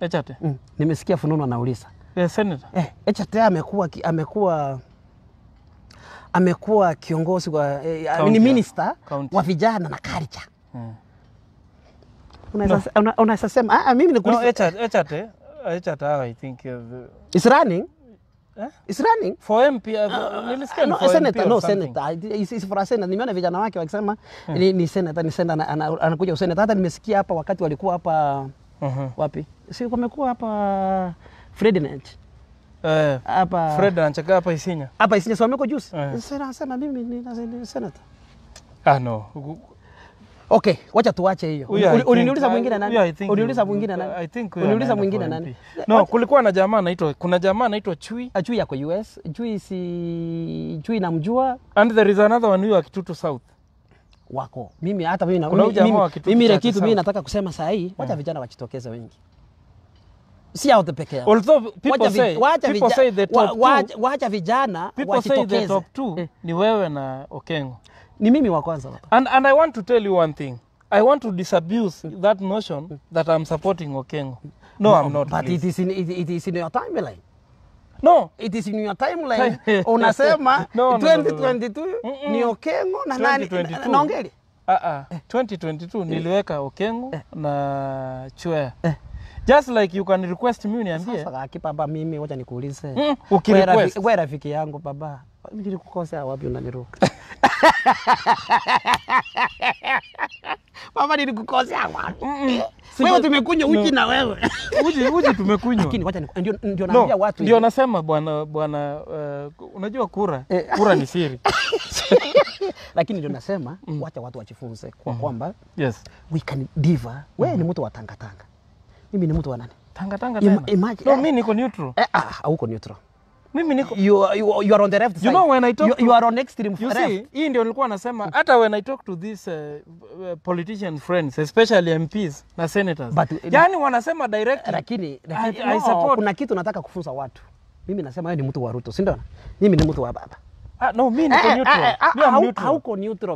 Echate. Mm. Nimesikia fununu anauliza. Yeah, Senator. Eh, Echate amekuwa amekuwa amekuwa kiongozi wa eh, ni minister county. wa vijana na culture. Mm. Unaweza una- unaweza sema ah, ah, mimi No, nikuuliza. Echate, Echate, Echate, I think uh, Is running? eh? Is running? for MP, uh, uh, ni No, for senator, MP no, senator. Is- is for a senator. Nimeona vijana wake wakisema ni, ni senator, ni senator, ana- ana- anakuja usenator. Hata nimesikia hapa wakati walikuwa hapa Mhm. wapi? Si wamekuwa hapa Ferdinand. Eh, hapa Fred anacheka hapa Isinya. hapa Isinya someko juzi. Eh. Sasa nasema mimi ni senator. Ah no. Okay, wacha tuache hiyo. Uliniuliza mwingine nani? Uliniuliza mwingine nani? I think Uliniuliza mwingine nani? MP. No, kulikuwa na jamaa anaitwa kuna jamaa anaitwa Chui Ah, Chui yako US, Chui si Chui namjua and there is another one huyo wa Kitutu South. wako. Mimi hata mimi na mimi, mimi, ile kitu mimi nataka kusema saa hii, wacha vijana wajitokeze wengi. Si hao peke yao. Although people Wacha say wacha people say the top wa- two, wacha vijana people say the top two Eh, ni wewe na Okengo. Ni mimi wa kwanza. hapa. And, and I want to tell you one thing. I want to disabuse that notion that I'm supporting Okengo. No, I'm not. But please. it is in, it, it is in your timeline. No, It is in your timeline. <laughs> Unasema No, no, no, no, no. 2022 Mm-mm. ni Okengo na nani 2022. na Ongeri. uh, uh, 2022 niliweka Okengo na Chwea. Just like you can request me uniambie. Sasa kaki baba, mimi wacha nikuulize. Mm, Wewe ukirequest. wewe rafiki yangu baba, mimi nilikukosea wapi unaniruka? <laughs> baba, nilikukosea wapi? Wewe tumekunywa uji na wewe. uji, uji tumekunywa. Lakini wacha ndio ndio naambia watu ndio nasema bwana bwana uh, unajua kura Eh. kura ni siri. <laughs> lakini ndio nasema wacha watu wachifunze kwa kwamba Yes. we can deliver Wewe ni mtu wa tanga tanga, mimi ni mtu wa nani? Tanga tanga tena. imagine- No, mimi niko neutral. Eh, ah, hauko neutral. Mimi niko You, you, you are on the left side. You know when I talk you, to- you are on extreme You left. see, hii ndio nilikuwa nasema hata when I talk to these uh, uh, politician friends especially MPs na senators. But, uh, yani wanasema direct lakini, lakini I no, support- kuna kitu nataka kufunza watu. Mimi nasema wewe ni mtu wa Ruto, si ndio? Mimi ni mtu wa baba. ah, no, mimi niko Eh, eh, neutral. eh, ah, Mimi am neutral. Hauko neutral.